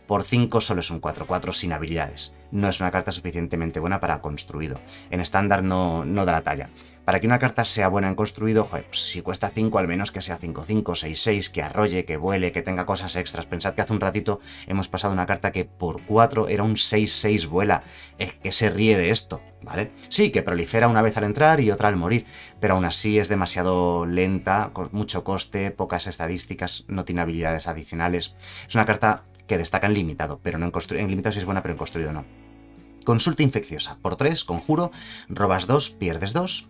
por 5 solo es un 4-4 sin habilidades. No es una carta suficientemente buena para construido. En estándar no, no da la talla. Para que una carta sea buena en construido, joder, pues si cuesta 5, al menos que sea 5-5, 6-6, que arrolle, que vuele, que tenga cosas extras. Pensad que hace un ratito hemos pasado una carta que por 4 era un 6-6 vuela. Es que se ríe de esto, ¿vale? Sí, que prolifera una vez al entrar y otra al morir, pero aún así es demasiado lenta, con mucho coste, pocas estadísticas, no tiene habilidades adicionales. Es una carta que destaca en limitado, pero no en construido. En limitado sí es buena, pero en construido no. Consulta infecciosa. Por 3, conjuro, robas 2, pierdes 2.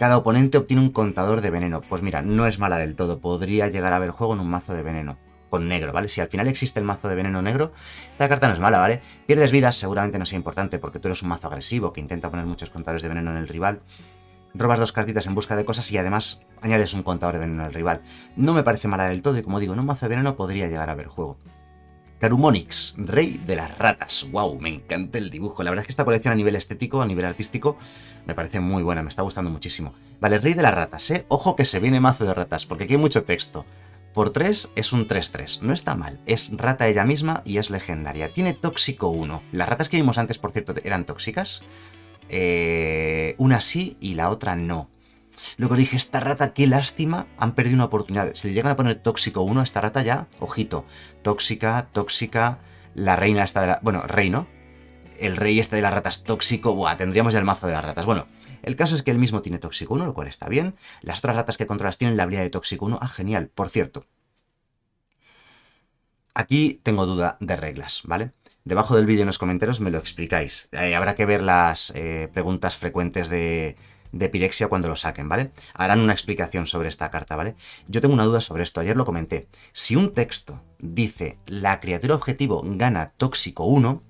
Cada oponente obtiene un contador de veneno. Pues mira, no es mala del todo. Podría llegar a haber juego en un mazo de veneno. Con negro, ¿vale? Si al final existe el mazo de veneno negro, esta carta no es mala, ¿vale? Pierdes vidas, seguramente no sea importante porque tú eres un mazo agresivo que intenta poner muchos contadores de veneno en el rival. Robas dos cartitas en busca de cosas y además añades un contador de veneno al rival. No me parece mala del todo y como digo, en un mazo de veneno podría llegar a haber juego. Carumonix, rey de las ratas. ¡Wow! Me encanta el dibujo. La verdad es que esta colección a nivel estético, a nivel artístico, me parece muy buena, me está gustando muchísimo. Vale, rey de las ratas, ¿eh? Ojo que se viene mazo de ratas, porque aquí hay mucho texto. Por 3 es un 3-3, no está mal. Es rata ella misma y es legendaria. Tiene tóxico 1. Las ratas que vimos antes, por cierto, eran tóxicas. Eh, una sí y la otra no. Luego dije, esta rata, qué lástima, han perdido una oportunidad. Si le llegan a poner tóxico 1 a esta rata ya, ojito, tóxica, tóxica, la reina está de la... Bueno, reino. El rey este de las ratas tóxico, buah, tendríamos ya el mazo de las ratas. Bueno, el caso es que él mismo tiene tóxico 1, lo cual está bien. Las otras ratas que controlas tienen la habilidad de tóxico 1. Ah, genial. Por cierto, aquí tengo duda de reglas, ¿vale? Debajo del vídeo en los comentarios me lo explicáis. Eh, habrá que ver las eh, preguntas frecuentes de, de Pirexia cuando lo saquen, ¿vale? Harán una explicación sobre esta carta, ¿vale? Yo tengo una duda sobre esto, ayer lo comenté. Si un texto dice la criatura objetivo gana tóxico 1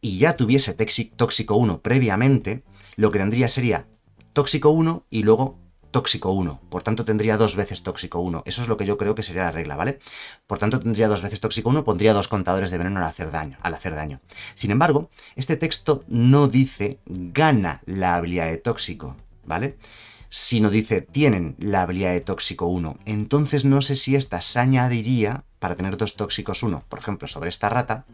y ya tuviese tóxico 1 previamente, lo que tendría sería tóxico 1 y luego tóxico 1. Por tanto, tendría dos veces tóxico 1. Eso es lo que yo creo que sería la regla, ¿vale? Por tanto, tendría dos veces tóxico 1, pondría dos contadores de veneno al hacer daño. Al hacer daño. Sin embargo, este texto no dice gana la habilidad de tóxico, ¿vale? Sino dice tienen la habilidad de tóxico 1. Entonces no sé si esta se añadiría para tener dos tóxicos 1, por ejemplo, sobre esta rata,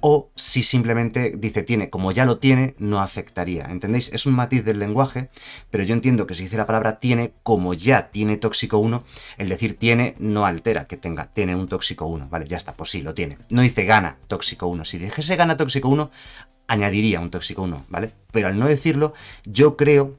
o si simplemente dice tiene, como ya lo tiene, no afectaría. ¿Entendéis? Es un matiz del lenguaje, pero yo entiendo que si dice la palabra tiene, como ya tiene tóxico 1, el decir tiene no altera que tenga, tiene un tóxico 1, ¿vale? Ya está, pues sí, lo tiene. No dice gana tóxico 1. Si dijese gana tóxico 1, añadiría un tóxico 1, ¿vale? Pero al no decirlo, yo creo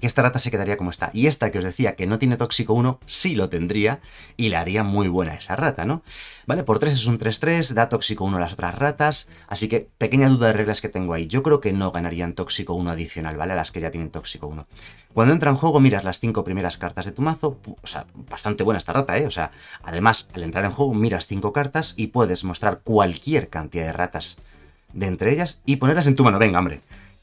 que esta rata se quedaría como está. Y esta que os decía que no tiene tóxico 1, sí lo tendría y le haría muy buena esa rata, ¿no? Vale, por 3 es un 3-3, da tóxico 1 a las otras ratas, así que pequeña duda de reglas que tengo ahí. Yo creo que no ganarían tóxico 1 adicional, ¿vale? A las que ya tienen tóxico 1. Cuando entra en juego miras las 5 primeras cartas de tu mazo, o sea, bastante buena esta rata, ¿eh? O sea, además, al entrar en juego miras 5 cartas y puedes mostrar cualquier cantidad de ratas de entre ellas y ponerlas en tu mano. Venga, hombre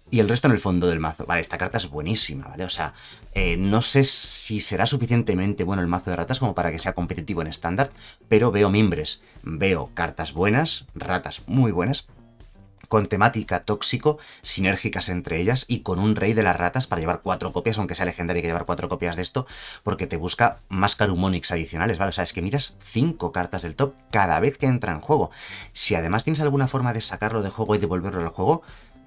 y el resto en el fondo del mazo. Vale, esta carta es buenísima, ¿vale? O sea, eh, no sé si será suficientemente bueno el mazo de ratas como para que sea competitivo en estándar, pero veo mimbres, veo cartas buenas, ratas muy buenas, con temática tóxico, sinérgicas entre ellas y con un rey de las ratas para llevar cuatro copias, aunque sea legendario que llevar cuatro copias de esto, porque te busca más Carumonics adicionales, ¿vale? O sea, es que miras cinco cartas del top cada vez que entra en juego. Si además tienes alguna forma de sacarlo de juego y devolverlo al juego,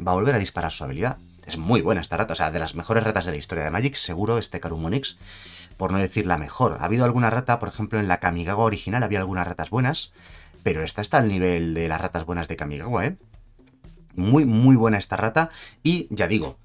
va a volver a disparar su habilidad. Es muy buena esta rata, o sea, de las mejores ratas de la historia de Magic, seguro este Karumonix, por no decir la mejor. Ha habido alguna rata, por ejemplo, en la Kamigawa original había algunas ratas buenas, pero esta está al nivel de las ratas buenas de Kamigawa, ¿eh? Muy, muy buena esta rata, y ya digo,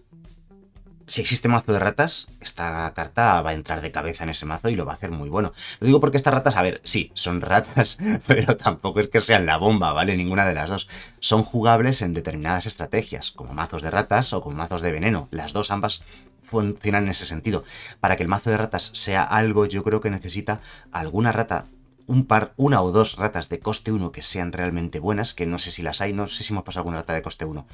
si existe mazo de ratas, esta carta va a entrar de cabeza en ese mazo y lo va a hacer muy bueno. Lo digo porque estas ratas, a ver, sí, son ratas, pero tampoco es que sean la bomba, ¿vale? Ninguna de las dos. Son jugables en determinadas estrategias, como mazos de ratas o como mazos de veneno. Las dos, ambas, funcionan en ese sentido. Para que el mazo de ratas sea algo, yo creo que necesita alguna rata un par, una o dos ratas de coste 1 que sean realmente buenas, que no sé si las hay, no sé si hemos pasado alguna rata de coste 1.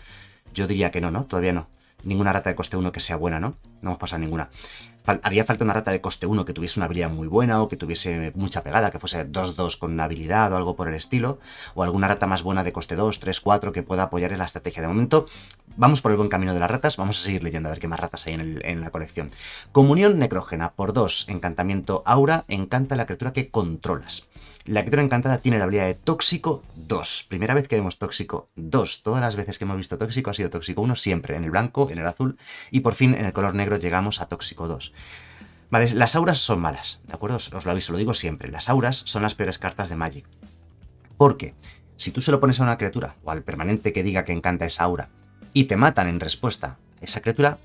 Yo diría que no, ¿no? Todavía no ninguna rata de coste 1 que sea buena, ¿no? No hemos pasado ninguna. haría falta una rata de coste 1 que tuviese una habilidad muy buena o que tuviese mucha pegada, que fuese 2-2 con una habilidad o algo por el estilo, o alguna rata más buena de coste 2, 3, 4 que pueda apoyar en la estrategia. De momento, vamos por el buen camino de las ratas, vamos a seguir leyendo a ver qué más ratas hay en, en la colección. Comunión necrógena, por 2, encantamiento aura, encanta la criatura que controlas. La criatura encantada tiene la habilidad de Tóxico 2. Primera vez que vemos Tóxico 2. Todas las veces que hemos visto Tóxico ha sido Tóxico 1, siempre en el blanco, en el azul, y por fin en el color negro llegamos a Tóxico 2. Vale, las auras son malas, ¿de acuerdo? Os lo aviso, lo digo siempre. Las auras son las peores cartas de Magic. ¿Por qué? Si tú se lo pones a una criatura, o al permanente que diga que encanta esa aura, y te matan en respuesta esa criatura,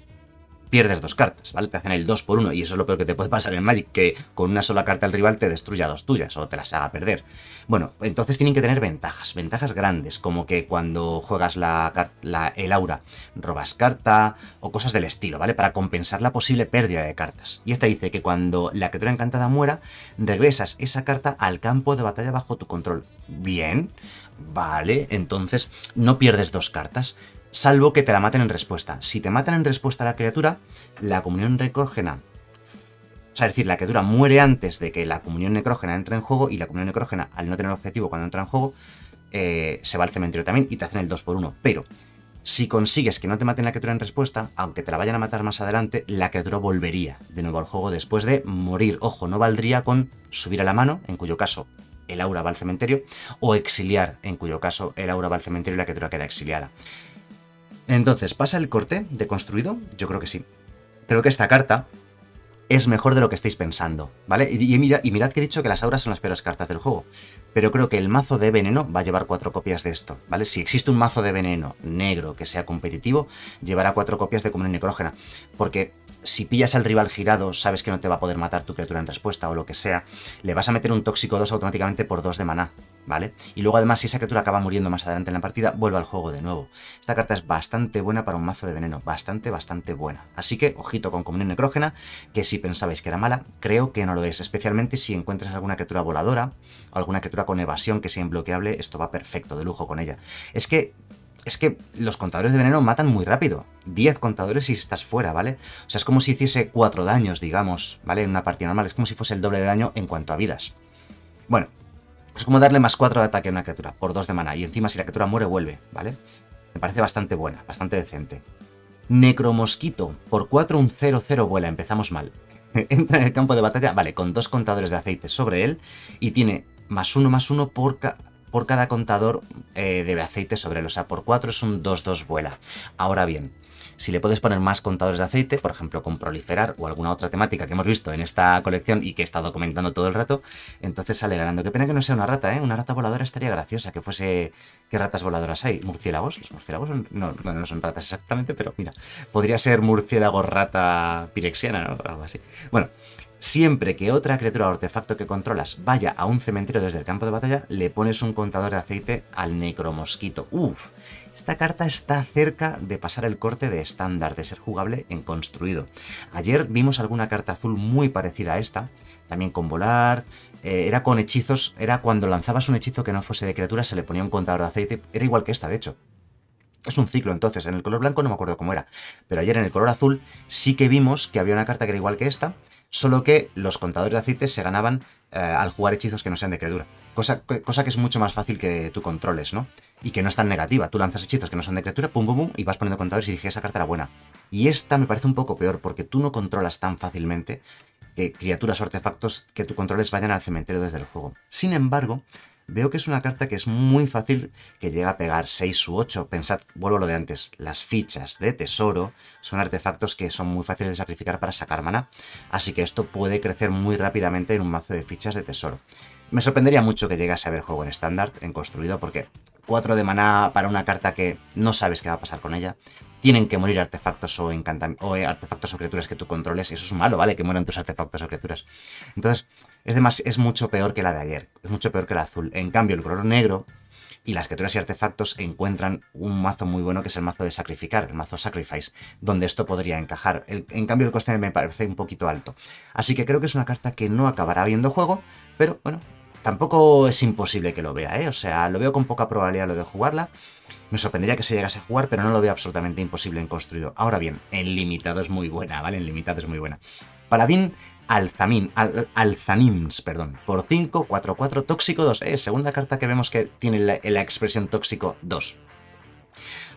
pierdes dos cartas, ¿vale? Te hacen el 2 por 1 y eso es lo peor que te puede pasar en Magic, que con una sola carta el rival te destruya dos tuyas o te las haga perder. Bueno, entonces tienen que tener ventajas, ventajas grandes, como que cuando juegas la, el aura robas carta o cosas del estilo, ¿vale? Para compensar la posible pérdida de cartas. Y esta dice que cuando la criatura encantada muera, regresas esa carta al campo de batalla bajo tu control. Bien, vale, entonces no pierdes dos cartas salvo que te la maten en respuesta. Si te matan en respuesta a la criatura, la comunión necrógena, o sea, es decir, la criatura muere antes de que la comunión necrógena entre en juego y la comunión necrógena, al no tener objetivo cuando entra en juego, eh, se va al cementerio también y te hacen el 2 por 1 Pero si consigues que no te maten la criatura en respuesta, aunque te la vayan a matar más adelante, la criatura volvería de nuevo al juego después de morir. Ojo, no valdría con subir a la mano, en cuyo caso el aura va al cementerio, o exiliar, en cuyo caso el aura va al cementerio y la criatura queda exiliada. Entonces, ¿pasa el corte de construido? Yo creo que sí. Creo que esta carta es mejor de lo que estáis pensando, ¿vale? Y, mirad que he dicho que las auras son las peores cartas del juego. Pero creo que el mazo de veneno va a llevar cuatro copias de esto, ¿vale? Si existe un mazo de veneno negro que sea competitivo, llevará cuatro copias de comunión necrógena. Porque si pillas al rival girado, sabes que no te va a poder matar tu criatura en respuesta o lo que sea, le vas a meter un tóxico 2 automáticamente por 2 de maná, ¿vale? Y luego además si esa criatura acaba muriendo más adelante en la partida, vuelve al juego de nuevo. Esta carta es bastante buena para un mazo de veneno, bastante, bastante buena. Así que ojito con comunión necrógena, que si pensabais que era mala, creo que no lo es, especialmente si encuentras alguna criatura voladora o alguna criatura con evasión que sea imbloqueable, esto va perfecto, de lujo con ella. Es que es que los contadores de veneno matan muy rápido. 10 contadores y estás fuera, ¿vale? O sea, es como si hiciese 4 daños, digamos, ¿vale? En una partida normal. Es como si fuese el doble de daño en cuanto a vidas. Bueno, es como darle más 4 de ataque a una criatura, por 2 de mana. Y encima si la criatura muere, vuelve, ¿vale? Me parece bastante buena, bastante decente. Necromosquito, por 4 un 0-0 vuela, empezamos mal. Entra en el campo de batalla, vale, con dos contadores de aceite sobre él y tiene más uno más uno por, por cada contador eh, de aceite sobre él. O sea, por 4 es un 2-2 vuela. Ahora bien, si le puedes poner más contadores de aceite, por ejemplo con proliferar o alguna otra temática que hemos visto en esta colección y que he estado comentando todo el rato, entonces sale ganando. Qué pena que no sea una rata, ¿eh? Una rata voladora estaría graciosa, que fuese... ¿Qué ratas voladoras hay? ¿Murciélagos? Los murciélagos no, no, son ratas exactamente, pero mira, podría ser murciélago rata pirexiana, ¿no? Algo así. Bueno, Siempre que otra criatura o artefacto que controlas vaya a un cementerio desde el campo de batalla, le pones un contador de aceite al necromosquito. Uf, esta carta está cerca de pasar el corte de estándar, de ser jugable en construido. Ayer vimos alguna carta azul muy parecida a esta, también con volar, eh, era con hechizos, era cuando lanzabas un hechizo que no fuese de criatura, se le ponía un contador de aceite, era igual que esta, de hecho. Es un ciclo entonces, en el color blanco no me acuerdo cómo era, pero ayer en el color azul sí que vimos que había una carta que era igual que esta, solo que los contadores de aceites se ganaban eh, al jugar hechizos que no sean de criatura. Cosa, que es mucho más fácil que tú controles, ¿no? Y que no es tan negativa. Tú lanzas hechizos que no son de criatura, pum, pum, pum, y vas poniendo contadores y dije, esa carta era buena. Y esta me parece un poco peor, porque tú no controlas tan fácilmente que criaturas o artefactos que tú controles vayan al cementerio desde el juego. Sin embargo, veo que es una carta que es muy fácil que llegue a pegar 6 u 8. Pensad, vuelvo a lo de antes, las fichas de tesoro son artefactos que son muy fáciles de sacrificar para sacar mana, así que esto puede crecer muy rápidamente en un mazo de fichas de tesoro. Me sorprendería mucho que llegase a ver juego en estándar, en construido, porque 4 de maná para una carta que no sabes qué va a pasar con ella, tienen que morir artefactos o, o eh, artefactos o criaturas que tú controles, eso es malo, ¿vale? Que mueran tus artefactos o criaturas. Entonces, es, es mucho peor que la de ayer, es mucho peor que la azul. En cambio, el color negro y las criaturas y artefactos encuentran un mazo muy bueno que es el mazo de sacrificar, el mazo Sacrifice, donde esto podría encajar. en cambio, el coste me parece un poquito alto. Así que creo que es una carta que no acabará viendo juego, pero bueno, tampoco es imposible que lo vea, ¿eh? O sea, lo veo con poca probabilidad lo de jugarla. Me sorprendería que se llegase a jugar, pero no lo veo absolutamente imposible en construido. Ahora bien, en limitado es muy buena, ¿vale? En limitado es muy buena. Paladín Alzamin, Alzanims, perdón, por 5, 4, 4, tóxico 2. Eh, segunda carta que vemos que tiene la, expresión tóxico 2.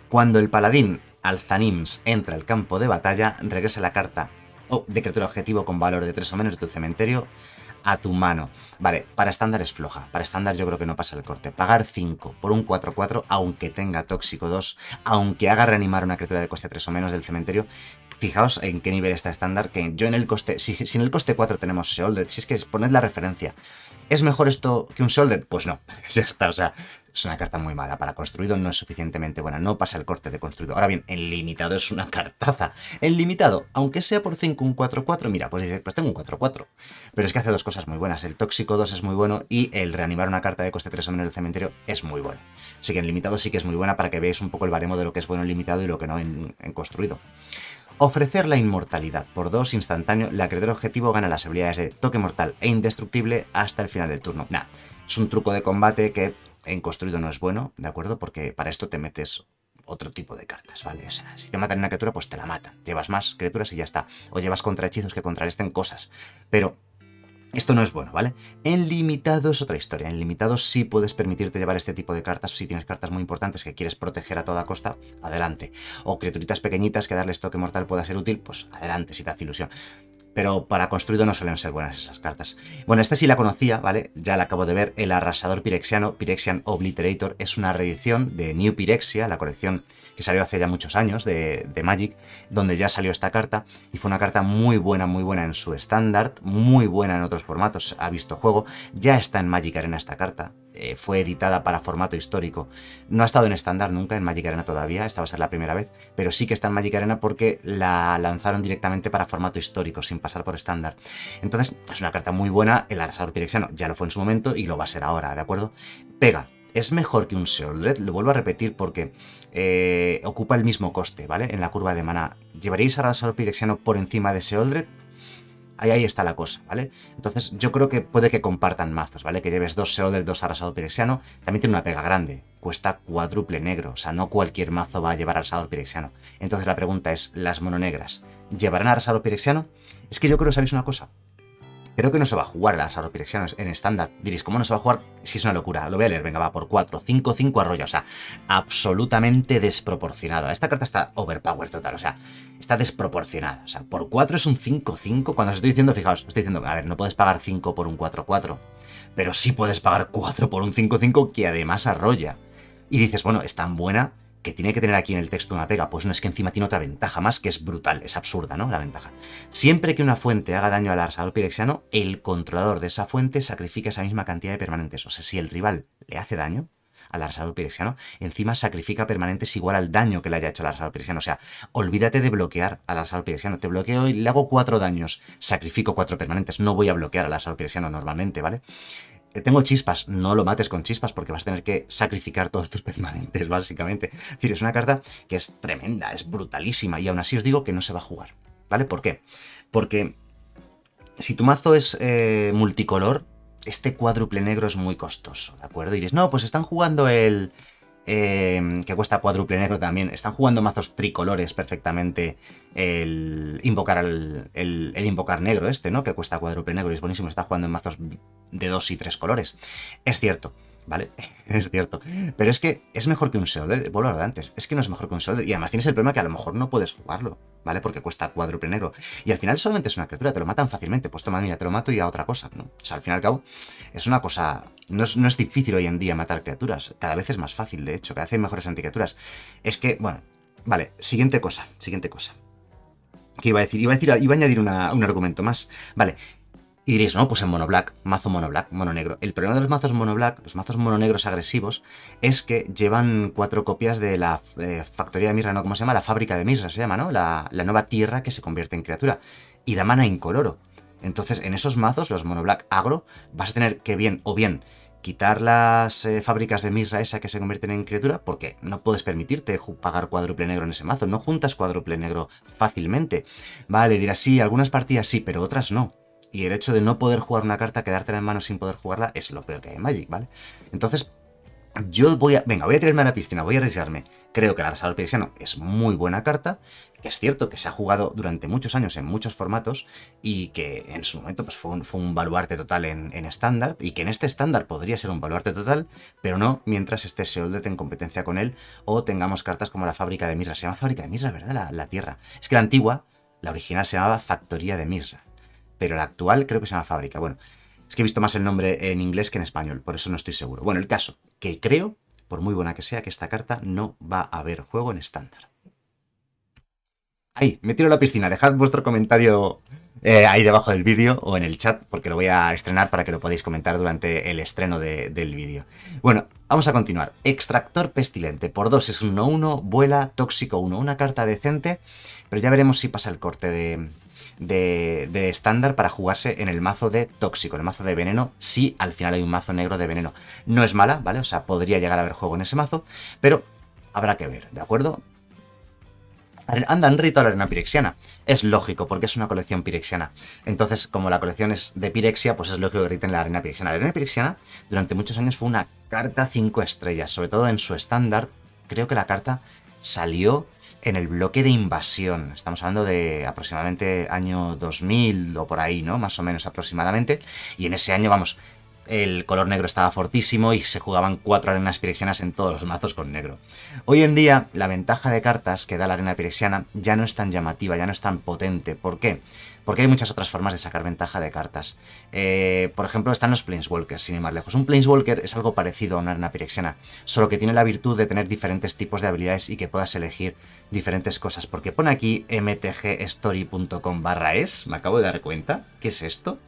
Cuando el paladín Alzanims entra al campo de batalla, regresa la carta o de criatura objetivo con valor de 3 o menos de tu cementerio a tu mano. Vale, para estándar es floja. Para estándar yo creo que no pasa el corte. Pagar 5 por un 4-4, aunque tenga tóxico 2, aunque haga reanimar una criatura de coste 3 o menos del cementerio. Fijaos en qué nivel está estándar, que yo en el coste, si, en el coste 4 tenemos Seoldred, si es que poned la referencia. ¿Es mejor esto que un Seoldred? Pues no, ya está, o sea, es una carta muy mala. Para construido no es suficientemente buena. No pasa el corte de construido. Ahora bien, en limitado es una cartaza. En limitado, aunque sea por 5 un 4-4, mira, pues dices, pues tengo un 4-4. Pero es que hace dos cosas muy buenas. El tóxico 2 es muy bueno y el reanimar una carta de coste 3 o menos en el cementerio es muy bueno. Así que en limitado sí que es muy buena para que veáis un poco el baremo de lo que es bueno en limitado y lo que no en, construido. Ofrecer la inmortalidad por 2 instantáneo, la criatura objetivo gana las habilidades de toque mortal e indestructible hasta el final del turno. Nah, es un truco de combate que en construido no es bueno, ¿de acuerdo? Porque para esto te metes otro tipo de cartas, ¿vale? O sea, si te matan una criatura, pues te la matan. Llevas más criaturas y ya está. O llevas contra hechizos que contrarresten cosas. Pero esto no es bueno, ¿vale? En limitado es otra historia. En limitado sí puedes permitirte llevar este tipo de cartas si tienes cartas muy importantes que quieres proteger a toda costa, adelante. O criaturitas pequeñitas que darles toque mortal pueda ser útil, pues adelante, si te hace ilusión pero para construido no suelen ser buenas esas cartas. Bueno, esta sí la conocía, ¿vale? Ya la acabo de ver, el arrasador pirexiano, Pirexian Obliterator, es una reedición de New Pirexia, la colección que salió hace ya muchos años de, Magic, donde ya salió esta carta, y fue una carta muy buena, muy buena en su estándar, muy buena en otros formatos, ha visto juego, ya está en Magic Arena esta carta, eh, fue editada para formato histórico. No ha estado en estándar nunca en Magic Arena todavía, esta va a ser la primera vez, pero sí que está en Magic Arena porque la lanzaron directamente para formato histórico, sin pasar por estándar. Entonces, es una carta muy buena, el arrasador pirexiano ya lo fue en su momento y lo va a ser ahora, ¿de acuerdo? Pega, es mejor que un Seoldred, lo vuelvo a repetir porque eh, ocupa el mismo coste, ¿vale? En la curva de mana. ¿Llevaréis a Arrasador Pirexiano por encima de Seoldred? Ahí, está la cosa, ¿vale? Entonces yo creo que puede que compartan mazos, ¿vale? Que lleves dos Seoldred, dos Arrasador Pirexiano. También tiene una pega grande, cuesta cuádruple negro, o sea, no cualquier mazo va a llevar Arrasador Pirexiano. Entonces la pregunta es, ¿las mononegras llevarán Arrasador Pirexiano? Es que yo creo, ¿sabéis una cosa? Creo que no se va a jugar las Pirexianos en estándar. Diréis, ¿cómo no se va a jugar? Si es una locura. Lo voy a leer, venga, va por 4, 5, 5 arroyo. O sea, absolutamente desproporcionado. Esta carta está overpower total, o sea, está desproporcionada. O sea, por 4 es un 5, 5. Cuando os estoy diciendo, fijaos, estoy diciendo, a ver, no puedes pagar 5 por un 4, 4. Pero sí puedes pagar 4 por un 5, 5 que además arrolla. Y dices, bueno, es tan buena que tiene que tener aquí en el texto una pega, pues no es que encima tiene otra ventaja más que es brutal, es absurda, ¿no? La ventaja. Siempre que una fuente haga daño al arrasador pirexiano, el controlador de esa fuente sacrifica esa misma cantidad de permanentes. O sea, si el rival le hace daño al arrasador pirexiano, encima sacrifica permanentes igual al daño que le haya hecho al arrasador pirexiano. O sea, olvídate de bloquear al arrasador pirexiano. Te bloqueo y le hago cuatro daños, sacrifico cuatro permanentes. No voy a bloquear al arrasador pirexiano normalmente, ¿vale? Eh, tengo chispas, no lo mates con chispas porque vas a tener que sacrificar todos tus permanentes, básicamente. Es decir, es una carta que es tremenda, es brutalísima y aún así os digo que no se va a jugar, ¿vale? ¿Por qué? Porque si tu mazo es eh, multicolor, este cuádruple negro es muy costoso, ¿de acuerdo? Y diréis, no, pues están jugando el, eh, que cuesta cuádruple negro también. Están jugando mazos tricolores perfectamente el invocar el, el, invocar negro este, ¿no? Que cuesta cuádruple negro y es buenísimo. Está jugando en mazos de dos y tres colores. Es cierto. ¿Vale? es cierto. Pero es que es mejor que un Seolder, vuelvo a lo de antes, es que no es mejor que un Seolder. Y además tienes el problema que a lo mejor no puedes jugarlo, ¿vale? Porque cuesta cuádruple negro. Y al final solamente es una criatura, te lo matan fácilmente. Pues toma, mira, te lo mato y a otra cosa, ¿no? O sea, al fin y al cabo, es una cosa... No es, no es difícil hoy en día matar criaturas. Cada vez es más fácil, de hecho, cada vez hay mejores anticriaturas. Es que, bueno, vale, siguiente cosa, siguiente cosa. ¿Qué iba a decir? Iba a, decir, iba a añadir un argumento más. Vale, y diréis, no, pues en mono black, mazo mono black, mono negro. El problema de los mazos mono black, los mazos mono negros agresivos, es que llevan cuatro copias de la eh, factoría de Mirra, ¿no? ¿Cómo se llama? La fábrica de Mirra se llama, ¿no? La, nueva tierra que se convierte en criatura. Y da mana incoloro. Entonces, en esos mazos, los mono black agro, vas a tener que bien, o bien, quitar las eh, fábricas de Mirra esa que se convierten en criatura, porque no puedes permitirte pagar cuádruple negro en ese mazo, no juntas cuádruple negro fácilmente. Vale, dirás, sí, algunas partidas sí, pero otras no. Y el hecho de no poder jugar una carta, quedártela en mano sin poder jugarla, es lo peor que hay en Magic, ¿vale? Entonces, yo voy a... Venga, voy a tirarme a la piscina, voy a arriesgarme. Creo que el Arrasador Piresiano es muy buena carta, que es cierto que se ha jugado durante muchos años en muchos formatos y que en su momento pues, fue, un, baluarte total en estándar y que en este estándar podría ser un baluarte total, pero no mientras esté Seoldet en competencia con él o tengamos cartas como la Fábrica de Mirra. Se llama Fábrica de Mirra, ¿verdad? La, la Tierra. Es que la antigua, la original se llamaba Factoría de Mirra pero la actual creo que se llama Fábrica. Bueno, es que he visto más el nombre en inglés que en español, por eso no estoy seguro. Bueno, el caso, que creo, por muy buena que sea, que esta carta no va a haber juego en estándar. Ahí, me tiro a la piscina, dejad vuestro comentario eh, ahí debajo del vídeo o en el chat, porque lo voy a estrenar para que lo podáis comentar durante el estreno del vídeo. Bueno, vamos a continuar. Extractor pestilente, por 2 es un 1-1, vuela, tóxico 1, una carta decente, pero ya veremos si pasa el corte de, de, estándar para jugarse en el mazo de tóxico, el mazo de veneno, si al final hay un mazo negro de veneno. No es mala, ¿vale? O sea, podría llegar a haber juego en ese mazo, pero habrá que ver, ¿de acuerdo? Andan rito a la arena pirexiana. Es lógico, porque es una colección pirexiana. Entonces, como la colección es de pirexia, pues es lógico que griten la arena pirexiana. La arena pirexiana durante muchos años fue una carta 5 estrellas, sobre todo en su estándar. Creo que la carta salió en el bloque de invasión. Estamos hablando de aproximadamente año 2000 o por ahí, ¿no? Más o menos aproximadamente. Y en ese año, vamos, el color negro estaba fortísimo y se jugaban cuatro arenas pirexianas en todos los mazos con negro. Hoy en día, la ventaja de cartas que da la arena pirexiana ya no es tan llamativa, ya no es tan potente. ¿Por qué? Porque hay muchas otras formas de sacar ventaja de cartas. Eh, por ejemplo, están los Planeswalkers, sin ir más lejos. Un Planeswalker es algo parecido a una pirexiana, solo que tiene la virtud de tener diferentes tipos de habilidades y que puedas elegir diferentes cosas. Porque pone aquí mtgstory.com barra es, me acabo de dar cuenta. ¿Qué es esto?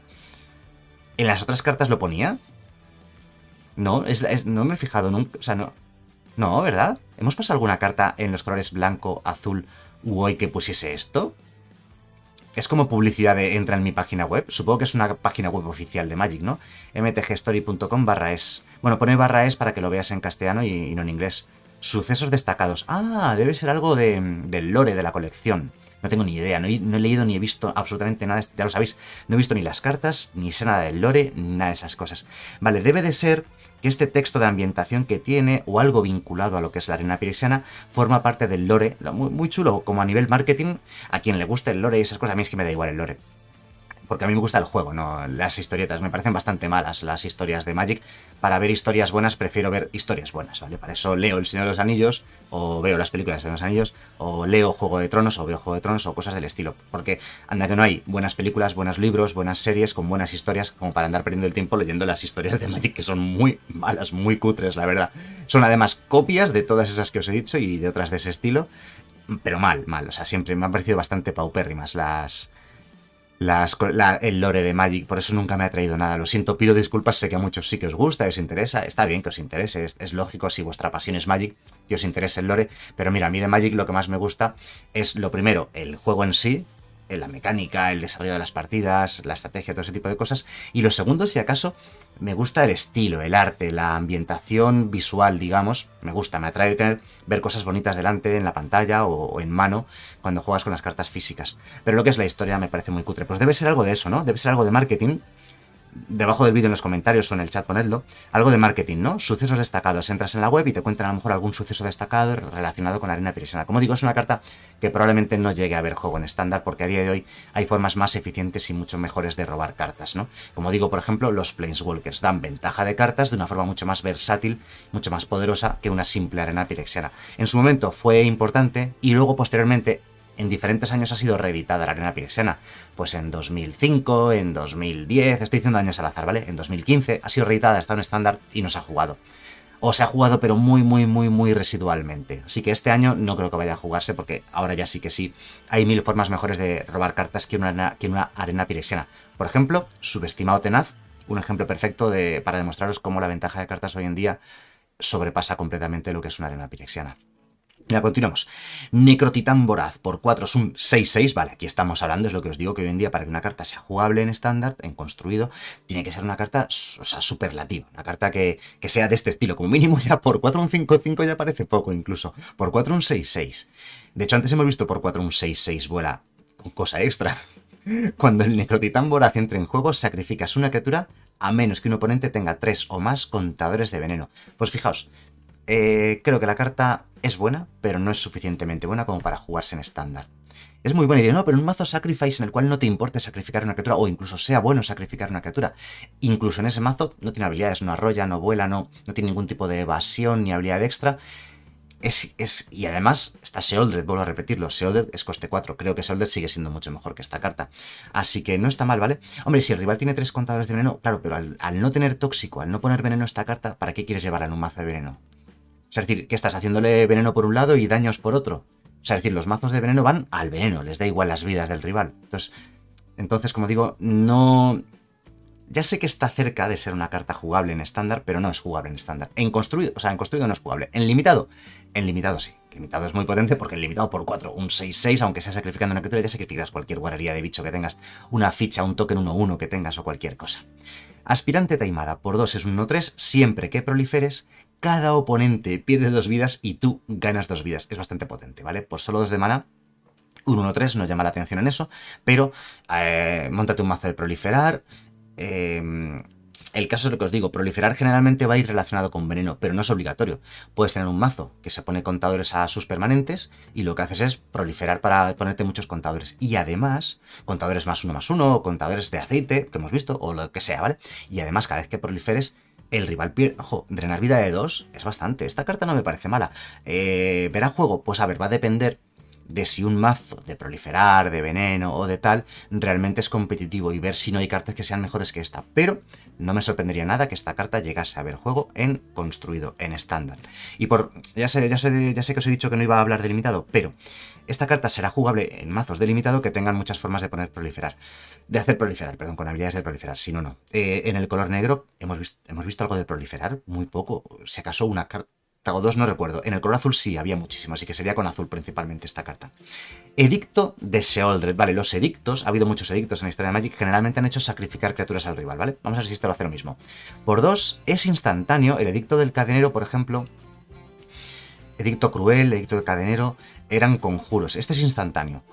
¿En las otras cartas lo ponía? No, no me he fijado nunca. O sea, no. No, ¿verdad? ¿Hemos pasado alguna carta en los colores blanco, azul u hoy que pusiese esto? Es como publicidad de entra en mi página web. Supongo que es una página web oficial de Magic, ¿no? mtgstory.com barra es. Bueno, pone barra es para que lo veas en castellano y, no en inglés. Sucesos destacados. Ah, debe ser algo de, del lore de la colección. No tengo ni idea, no he, leído ni he visto absolutamente nada, ya lo sabéis, no he visto ni las cartas, ni sé nada del lore, nada de esas cosas. Vale, debe de ser que este texto de ambientación que tiene, o algo vinculado a lo que es la arena piresiana, forma parte del lore, muy, muy chulo, como a nivel marketing, a quien le guste el lore y esas cosas, a mí es que me da igual el lore porque a mí me gusta el juego, no las historietas. Me parecen bastante malas las historias de Magic. Para ver historias buenas prefiero ver historias buenas, ¿vale? Para eso leo El Señor de los Anillos, o veo las películas de los Anillos, o leo Juego de Tronos, o veo Juego de Tronos, o cosas del estilo. Porque anda que no hay buenas películas, buenos libros, buenas series con buenas historias, como para andar perdiendo el tiempo leyendo las historias de Magic, que son muy malas, muy cutres, la verdad. Son además copias de todas esas que os he dicho y de otras de ese estilo, pero mal, mal. O sea, siempre me han parecido bastante paupérrimas las el lore de Magic, por eso nunca me ha traído nada. Lo siento, pido disculpas, sé que a muchos sí que os gusta, os interesa, está bien que os interese, es, lógico si vuestra pasión es Magic, que os interese el lore, pero mira, a mí de Magic lo que más me gusta es lo primero, el juego en sí, la mecánica, el desarrollo de las partidas, la estrategia, todo ese tipo de cosas. Y lo segundo, si acaso, me gusta el estilo, el arte, la ambientación visual, digamos. Me gusta, me atrae tener, ver cosas bonitas delante, en la pantalla o, en mano, cuando juegas con las cartas físicas. Pero lo que es la historia me parece muy cutre. Pues debe ser algo de eso, ¿no? Debe ser algo de marketing debajo del vídeo en los comentarios o en el chat ponedlo, algo de marketing, ¿no? Sucesos destacados. Entras en la web y te cuentan a lo mejor algún suceso destacado relacionado con Arena Piresiana. Como digo, es una carta que probablemente no llegue a ver juego en estándar porque a día de hoy hay formas más eficientes y mucho mejores de robar cartas, ¿no? Como digo, por ejemplo, los Planeswalkers dan ventaja de cartas de una forma mucho más versátil, mucho más poderosa que una simple Arena Pirexiana. En su momento fue importante y luego posteriormente en diferentes años ha sido reeditada la Arena Piresiana. Pues en 2005, en 2010, estoy diciendo años al azar, ¿vale? En 2015 ha sido reeditada, está en estándar y no se ha jugado. O se ha jugado pero muy, muy, muy, muy residualmente. Así que este año no creo que vaya a jugarse porque ahora ya sí que sí. Hay mil formas mejores de robar cartas que una que una arena piresiana. Por ejemplo, subestimado tenaz, un ejemplo perfecto de, para demostraros cómo la ventaja de cartas hoy en día sobrepasa completamente lo que es una arena pirexiana. Mira, continuamos. Necrotitán Voraz por 4 es un 6-6. Vale, aquí estamos hablando, es lo que os digo, que hoy en día para que una carta sea jugable en estándar, en construido, tiene que ser una carta, o sea, superlativa. Una carta que, sea de este estilo. Como mínimo ya por 4 un 5-5 ya parece poco incluso. Por 4 un 6-6. De hecho, antes hemos visto por 4 un 6-6 vuela con cosa extra. Cuando el Necrotitán Voraz entre en juego, sacrificas una criatura a menos que un oponente tenga 3 o más contadores de veneno. Pues fijaos, eh, creo que la carta es buena, pero no es suficientemente buena como para jugarse en estándar. Es muy buena idea, no, pero un mazo Sacrifice en el cual no te importe sacrificar una criatura, o incluso sea bueno sacrificar una criatura, incluso en ese mazo no tiene habilidades, no arrolla, no vuela, no, no tiene ningún tipo de evasión ni habilidad extra. Es, y además está Seoldred, vuelvo a repetirlo, Seoldred es coste 4, creo que Seoldred sigue siendo mucho mejor que esta carta. Así que no está mal, ¿vale? Hombre, si el rival tiene tres contadores de veneno, claro, pero al, al no tener tóxico, al no poner veneno esta carta, ¿para qué quieres llevarla en un mazo de veneno? O sea, es decir, que estás haciéndole veneno por un lado y daños por otro. O sea, es decir, los mazos de veneno van al veneno, les da igual las vidas del rival. Entonces, entonces como digo, no... Ya sé que está cerca de ser una carta jugable en estándar, pero no es jugable en estándar. En construido, o sea, en construido no es jugable. En limitado, en limitado sí. Limitado es muy potente porque en limitado por 4, un 6-6, aunque sea sacrificando una criatura, ya sacrificas cualquier guarrería de bicho que tengas, una ficha, un token 1-1 que tengas o cualquier cosa. Aspirante taimada por 2 es un 1-3 siempre que proliferes cada oponente pierde dos vidas y tú ganas dos vidas. Es bastante potente, ¿vale? Por solo dos de mana, un 1-3 nos llama la atención en eso, pero eh, montate un mazo de proliferar. Eh, el caso es lo que os digo, proliferar generalmente va a ir relacionado con veneno, pero no es obligatorio. Puedes tener un mazo que se pone contadores a sus permanentes y lo que haces es proliferar para ponerte muchos contadores. Y además, contadores más uno más uno, o contadores de aceite, que hemos visto, o lo que sea, ¿vale? Y además, cada vez que proliferes, el rival pierde. Ojo, drenar vida de 2 es bastante. Esta carta no me parece mala. Eh, ¿Verá juego? Pues a ver, va a depender de si un mazo de proliferar, de veneno o de tal, realmente es competitivo y ver si no hay cartas que sean mejores que esta. Pero no me sorprendería nada que esta carta llegase a ver juego en construido, en estándar. Y por. Ya sé, ya, sé, ya sé que os he dicho que no iba a hablar de limitado, pero esta carta será jugable en mazos de limitado que tengan muchas formas de poner proliferar. De hacer proliferar, perdón, con habilidades de proliferar, si no, no. Eh, en el color negro hemos visto, hemos visto algo de proliferar, muy poco. Si acaso una carta o dos, no recuerdo. En el color azul sí, había muchísimo, así que sería con azul principalmente esta carta. Edicto de Sheoldred. Vale, los edictos, ha habido muchos edictos en la historia de Magic, generalmente han hecho sacrificar criaturas al rival, ¿vale? Vamos a ver si esto lo hace lo mismo. Por dos, es instantáneo. El edicto del cadenero, por ejemplo, edicto cruel, edicto del cadenero, eran conjuros. Este es instantáneo.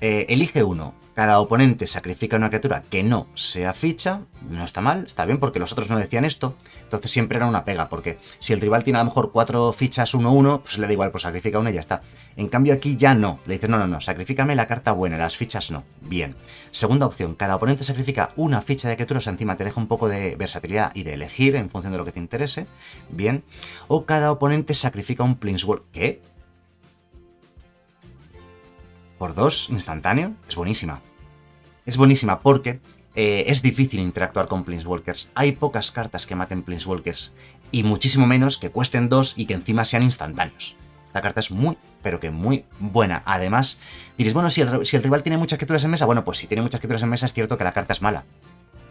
Eh, elige uno. Cada oponente sacrifica una criatura que no sea ficha. No está mal, está bien porque los otros no decían esto. Entonces siempre era una pega, porque si el rival tiene a lo mejor cuatro fichas 1-1, pues le da igual, pues sacrifica una y ya está. En cambio aquí ya no. Le dice, no, no, no, sacrifícame la carta buena, las fichas no. Bien. Segunda opción, cada oponente sacrifica una ficha de criaturas, encima te deja un poco de versatilidad y de elegir en función de lo que te interese. Bien. O cada oponente sacrifica un Planeswalker. ¿Qué? Por dos instantáneo, es buenísima. Es buenísima porque eh, es difícil interactuar con Planeswalkers. Hay pocas cartas que maten Planeswalkers y muchísimo menos que cuesten dos y que encima sean instantáneos. Esta carta es muy, pero que muy buena. Además, diréis, bueno, si el, si el rival tiene muchas criaturas en mesa, bueno, pues si tiene muchas criaturas en mesa es cierto que la carta es mala.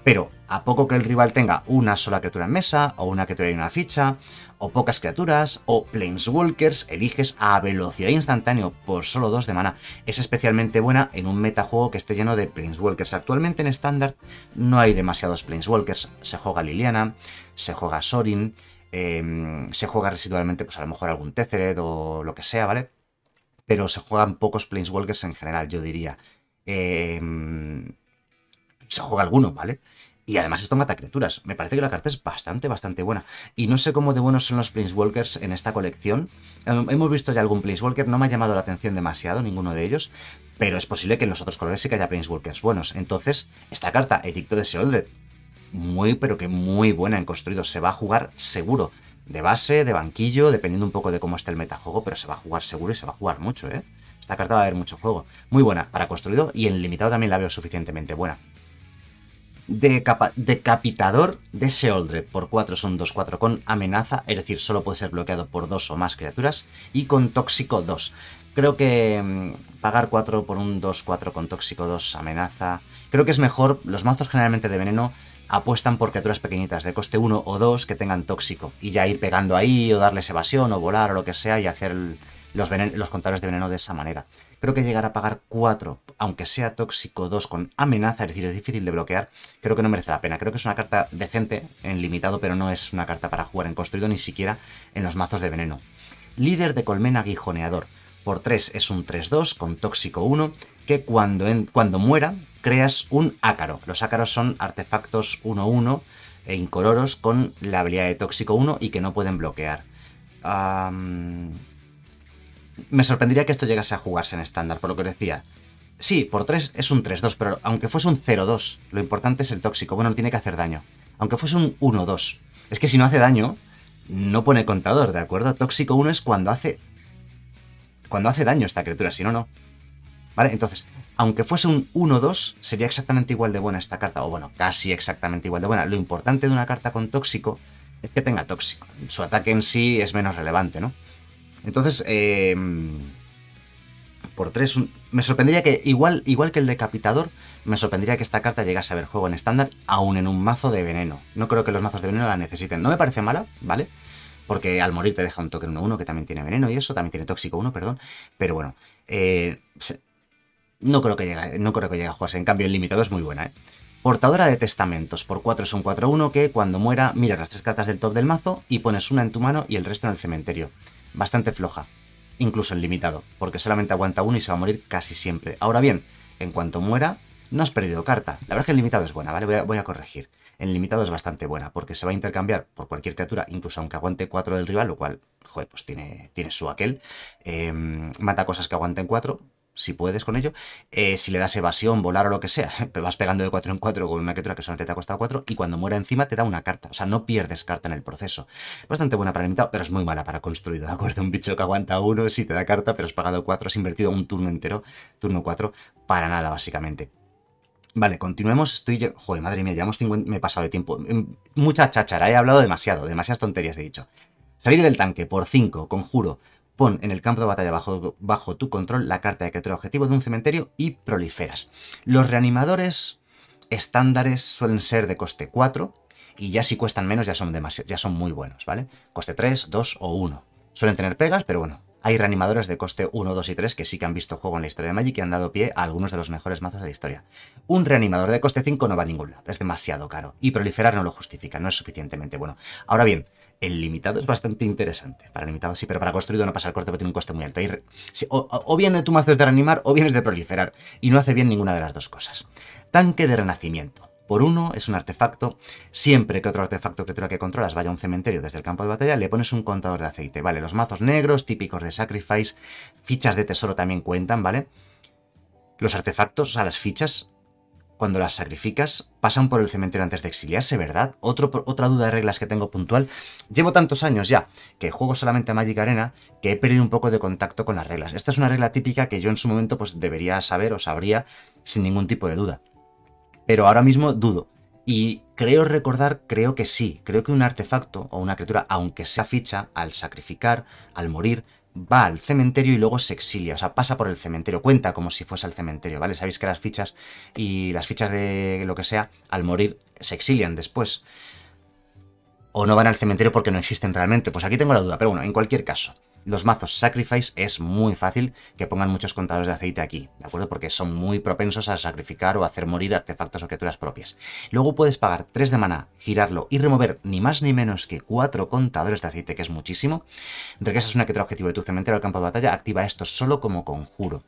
Pero a poco que el rival tenga una sola criatura en mesa, o una criatura y una ficha, o pocas criaturas, o Planeswalkers, eliges a velocidad instantánea por solo dos de mana. Es especialmente buena en un metajuego que esté lleno de Planeswalkers. Actualmente en estándar no hay demasiados Planeswalkers. Se juega Liliana, se juega Sorin, em, se juega residualmente, pues a lo mejor algún Tethered o lo que sea, ¿vale? Pero se juegan pocos Planeswalkers en general, yo diría. Eh, se juega alguno, ¿vale? Y además esto mata criaturas. Me parece que la carta es bastante, bastante buena. Y no sé cómo de buenos son los Planeswalkers en esta colección. Em, hemos visto ya algún Planeswalker, no me ha llamado la atención demasiado ninguno de ellos. Pero es posible que en los otros colores sí que haya Planeswalkers buenos. Entonces, esta carta, Edicto de Seoldred, muy, pero que muy buena en construido. Se va a jugar seguro. De base, de banquillo, dependiendo un poco de cómo esté el metajuego, pero se va a jugar seguro y se va a jugar mucho, ¿eh? Esta carta va a haber mucho juego. Muy buena para construido y en limitado también la veo suficientemente buena. Decapitador de Seoldred por 4 son 2-4 con amenaza, es decir, solo puede ser bloqueado por 2 o más criaturas, y con tóxico 2. Creo que mm, pagar 4 por un 2-4 con tóxico 2 amenaza. Creo que es mejor, los mazos generalmente de veneno apuestan por criaturas pequeñitas de coste 1 o 2 que tengan tóxico, y ya ir pegando ahí, o darles evasión, o volar, o lo que sea, y hacer los, contadores de veneno de esa manera. Creo que llegar a pagar 4, aunque sea tóxico 2 con amenaza, es decir, es difícil de bloquear, creo que no merece la pena. Creo que es una carta decente en limitado, pero no es una carta para jugar en construido ni siquiera en los mazos de veneno. Líder de colmena aguijoneador. Por 3 es un 3-2 con tóxico 1, que cuando, cuando muera creas un ácaro. Los ácaros son artefactos 1-1 e incoloros con la habilidad de tóxico 1 y que no pueden bloquear me sorprendería que esto llegase a jugarse en estándar, por lo que decía. Sí, por 3 es un 3-2, pero aunque fuese un 0-2, lo importante es el tóxico. Bueno, no tiene que hacer daño. Aunque fuese un 1-2. Es que si no hace daño, no pone contador, ¿de acuerdo? Tóxico 1 es cuando hace. Cuando hace daño esta criatura, si no, no. ¿Vale? Entonces, aunque fuese un 1-2, sería exactamente igual de buena esta carta. O bueno, casi exactamente igual de buena. Lo importante de una carta con tóxico es que tenga tóxico. Su ataque en sí es menos relevante, ¿no? Entonces, eh, por tres, me sorprendería que, igual, igual que el decapitador, me sorprendería que esta carta llegase a ver juego en estándar, aún en un mazo de veneno. No creo que los mazos de veneno la necesiten. No me parece mala, ¿vale? Porque al morir te deja un token 1-1 que también tiene veneno y eso, también tiene tóxico 1, perdón. Pero bueno, eh, no, creo que llegue, no creo que llegue a jugarse. En cambio, el limitado es muy buena, ¿eh? Portadora de testamentos. Por 4 es un 4-1 que cuando muera miras las tres cartas del top del mazo y pones una en tu mano y el resto en el cementerio bastante floja, incluso en limitado, porque solamente aguanta uno y se va a morir casi siempre. Ahora bien, en cuanto muera, no has perdido carta. La verdad es que el limitado es buena, ¿vale? Voy a, corregir. En limitado es bastante buena, porque se va a intercambiar por cualquier criatura, incluso aunque aguante 4 del rival, lo cual, joder, pues tiene, tiene su aquel. Em, mata cosas que aguanten 4, si puedes con ello. Eh, si le das evasión, volar o lo que sea, vas pegando de 4 en 4 con una criatura que solamente te ha costado 4 y cuando muera encima te da una carta. O sea, no pierdes carta en el proceso. Bastante buena para limitado, pero es muy mala para construido, ¿de acuerdo? Un bicho que aguanta 1, sí te da carta, pero has pagado 4, has invertido un turno entero, turno 4, para nada, básicamente. Vale, continuemos. Estoy. Joder, madre mía, llevamos 50. Me he pasado de tiempo. Mucha cháchara, he hablado demasiado, demasiadas tonterías he dicho. Salir del tanque por 5, conjuro. Pon en el campo de batalla bajo, bajo tu control la carta de criatura objetivo de un cementerio y proliferas. Los reanimadores estándares suelen ser de coste 4 y ya si cuestan menos ya son, ya son muy buenos, ¿vale? Coste 3, 2 o 1. Suelen tener pegas, pero bueno, hay reanimadores de coste 1, 2 y 3 que sí que han visto juego en la historia de Magic y han dado pie a algunos de los mejores mazos de la historia. Un reanimador de coste 5 no va a ningún lado, es demasiado caro. Y proliferar no lo justifica, no es suficientemente bueno. Ahora bien, el limitado es bastante interesante. Para limitado sí, pero para construido no pasa el corte porque tiene un coste muy alto. o, o, bien tu mazo es de reanimar o bien es de proliferar. Y no hace bien ninguna de las dos cosas. Tanque de renacimiento. Por uno es un artefacto. Siempre que otro artefacto criatura que controlas vaya a un cementerio desde el campo de batalla, le pones un contador de aceite. Vale, los mazos negros, típicos de Sacrifice, fichas de tesoro también cuentan, ¿vale? Los artefactos, o sea, las fichas cuando las sacrificas, pasan por el cementerio antes de exiliarse, ¿verdad? otra duda de reglas que tengo puntual. Llevo tantos años ya que juego solamente a Magic Arena que he perdido un poco de contacto con las reglas. Esta es una regla típica que yo en su momento pues debería saber o sabría sin ningún tipo de duda. Pero ahora mismo dudo. Y creo recordar, creo que sí, creo que un artefacto o una criatura, aunque sea ficha, al sacrificar, al morir, va al cementerio y luego se exilia, o sea, pasa por el cementerio, cuenta como si fuese al cementerio, ¿vale? Sabéis que las fichas y las fichas de lo que sea, al morir, se exilian después. O no van al cementerio porque no existen realmente. Pues aquí tengo la duda, pero bueno, en cualquier caso los mazos Sacrifice es muy fácil que pongan muchos contadores de aceite aquí, ¿de acuerdo? Porque son muy propensos a sacrificar o hacer morir artefactos o criaturas propias. Luego puedes pagar 3 de mana, girarlo y remover ni más ni menos que 4 contadores de aceite, que es muchísimo. Regresas una criatura objetivo de tu cementerio al campo de batalla, activa esto solo como conjuro.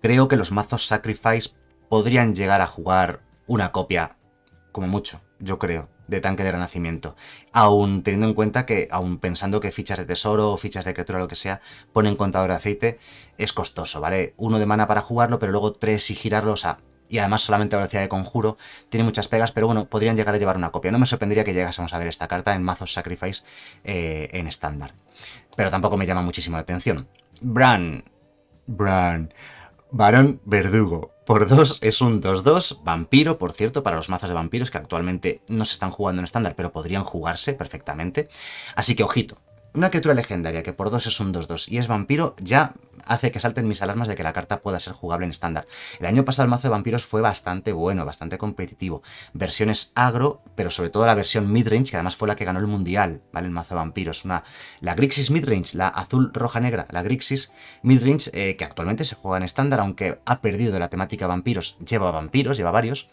creo que los mazos Sacrifice podrían llegar a jugar una copia, como mucho, yo creo, de tanque de renacimiento. Aún teniendo en cuenta que, aún pensando que fichas de tesoro o fichas de criatura, lo que sea, ponen contador de aceite, es costoso, ¿vale? Uno de mana para jugarlo, pero luego tres y girarlo, o y además solamente velocidad de conjuro, tiene muchas pegas, pero bueno, podrían llegar a llevar una copia. No me sorprendería que llegásemos a ver esta carta en mazos Sacrifice eh, en estándar. Pero tampoco me llama muchísimo la atención. Bran. Bran. Barón Verdugo. Por 2 es un 2-2. Vampiro, por cierto, para los mazos de vampiros que actualmente no se están jugando en estándar, pero podrían jugarse perfectamente. Así que ojito, una criatura legendaria que por 2 es un 2-2 y es vampiro, ya hace que salten mis alarmas de que la carta pueda ser jugable en estándar. El año pasado el mazo de vampiros fue bastante bueno, bastante competitivo. Versiones agro, pero sobre todo la versión midrange, que además fue la que ganó el mundial, ¿vale? El mazo de vampiros. Una, la Grixis midrange, la azul, roja, negra, la Grixis midrange, eh, que actualmente se juega en estándar, aunque ha perdido la temática vampiros, lleva vampiros, lleva varios.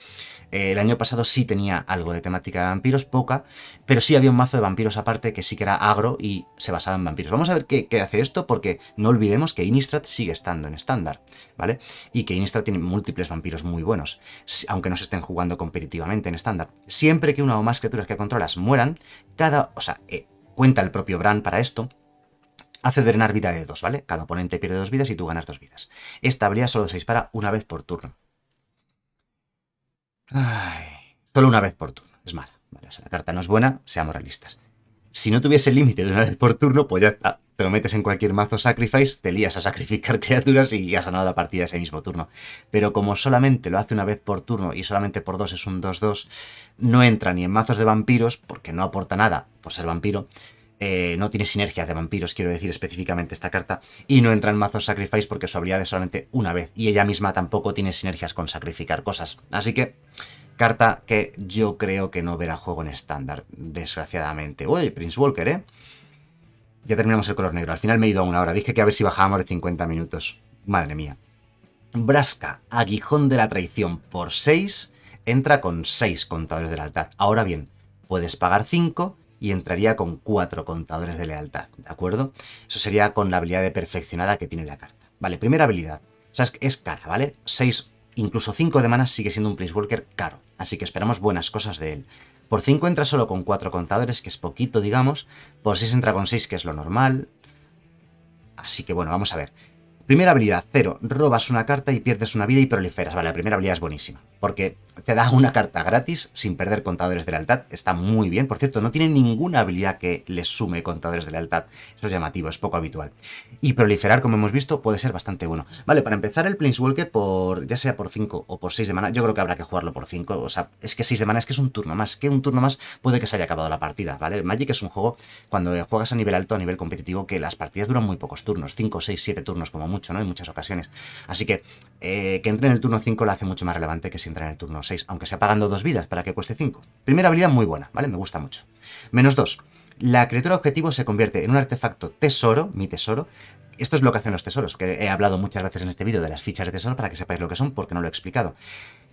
Eh, el año pasado sí tenía algo de temática de vampiros, poca, pero sí había un mazo de vampiros aparte que sí que era agro y se basaba en vampiros. Vamos a ver qué, hace esto, porque no olvidemos que Innistrad sigue estando en estándar, ¿vale? Y que Innistrad tiene múltiples vampiros muy buenos, aunque no se estén jugando competitivamente en estándar. Siempre que una o más criaturas que controlas mueran, cada... o sea, eh, cuenta el propio Bran para esto, hace drenar vida de dos, ¿vale? Cada oponente pierde dos vidas y tú ganas dos vidas. Esta habilidad solo se dispara una vez por turno. Solo una vez por turno, es mala. o sea, la carta no es buena, seamos realistas. Si no tuviese límite de una vez por turno, pues ya está. Te lo metes en cualquier mazo Sacrifice, te lías a sacrificar criaturas y has ganado la partida ese mismo turno. Pero como solamente lo hace una vez por turno y solamente por dos es un 2-2, no entra ni en mazos de vampiros, porque no aporta nada por ser vampiro, eh, no tiene sinergia de vampiros, quiero decir específicamente esta carta, y no entra en mazos Sacrifice porque su habilidad es solamente una vez, y ella misma tampoco tiene sinergias con sacrificar cosas. Así que, carta que yo creo que no verá juego en estándar, desgraciadamente. Uy, Prince Walker, ¿eh? Ya terminamos el color negro, al final me he ido a una hora, dije que a ver si bajábamos de 50 minutos. Madre mía. Brasca, aguijón de la traición por 6, entra con 6 contadores de lealtad. Ahora bien, puedes pagar 5 y entraría con cuatro contadores de lealtad, ¿de acuerdo? Eso sería con la habilidad de perfeccionada que tiene la carta. Vale, primera habilidad. O sea, es, cara, ¿vale? 6, incluso 5 de mana sigue siendo un Walker caro, así que esperamos buenas cosas de él. Por 5 entra solo con 4 contadores, que es poquito, digamos. Por 6 entra con 6, que es lo normal. Así que bueno, vamos a ver. Primera habilidad, 0. Robas una carta y pierdes una vida y proliferas. Vale, la primera habilidad es buenísima porque te da una carta gratis sin perder contadores de lealtad. Está muy bien. Por cierto, no tiene ninguna habilidad que le sume contadores de lealtad. Eso es llamativo, es poco habitual. Y proliferar, como hemos visto, puede ser bastante bueno. Vale, para empezar el Planeswalker, por, ya sea por 5 o por 6 de mana, yo creo que habrá que jugarlo por 5. O sea, es que 6 de mana es que es un turno más. Que un turno más puede que se haya acabado la partida, ¿vale? Magic es un juego, cuando juegas a nivel alto, a nivel competitivo, que las partidas duran muy pocos turnos. 5, 6, 7 turnos como mucho, ¿no? En muchas ocasiones. Así que eh, que entre en el turno 5 lo hace mucho más relevante que si entra en el turno 6 aunque sea pagando dos vidas para que cueste 5. Primera habilidad muy buena, ¿vale? Me gusta mucho. Menos 2. La criatura objetivo se convierte en un artefacto tesoro, mi tesoro. Esto es lo que hacen los tesoros, que he hablado muchas veces en este vídeo de las fichas de tesoro para que sepáis lo que son, porque no lo he explicado.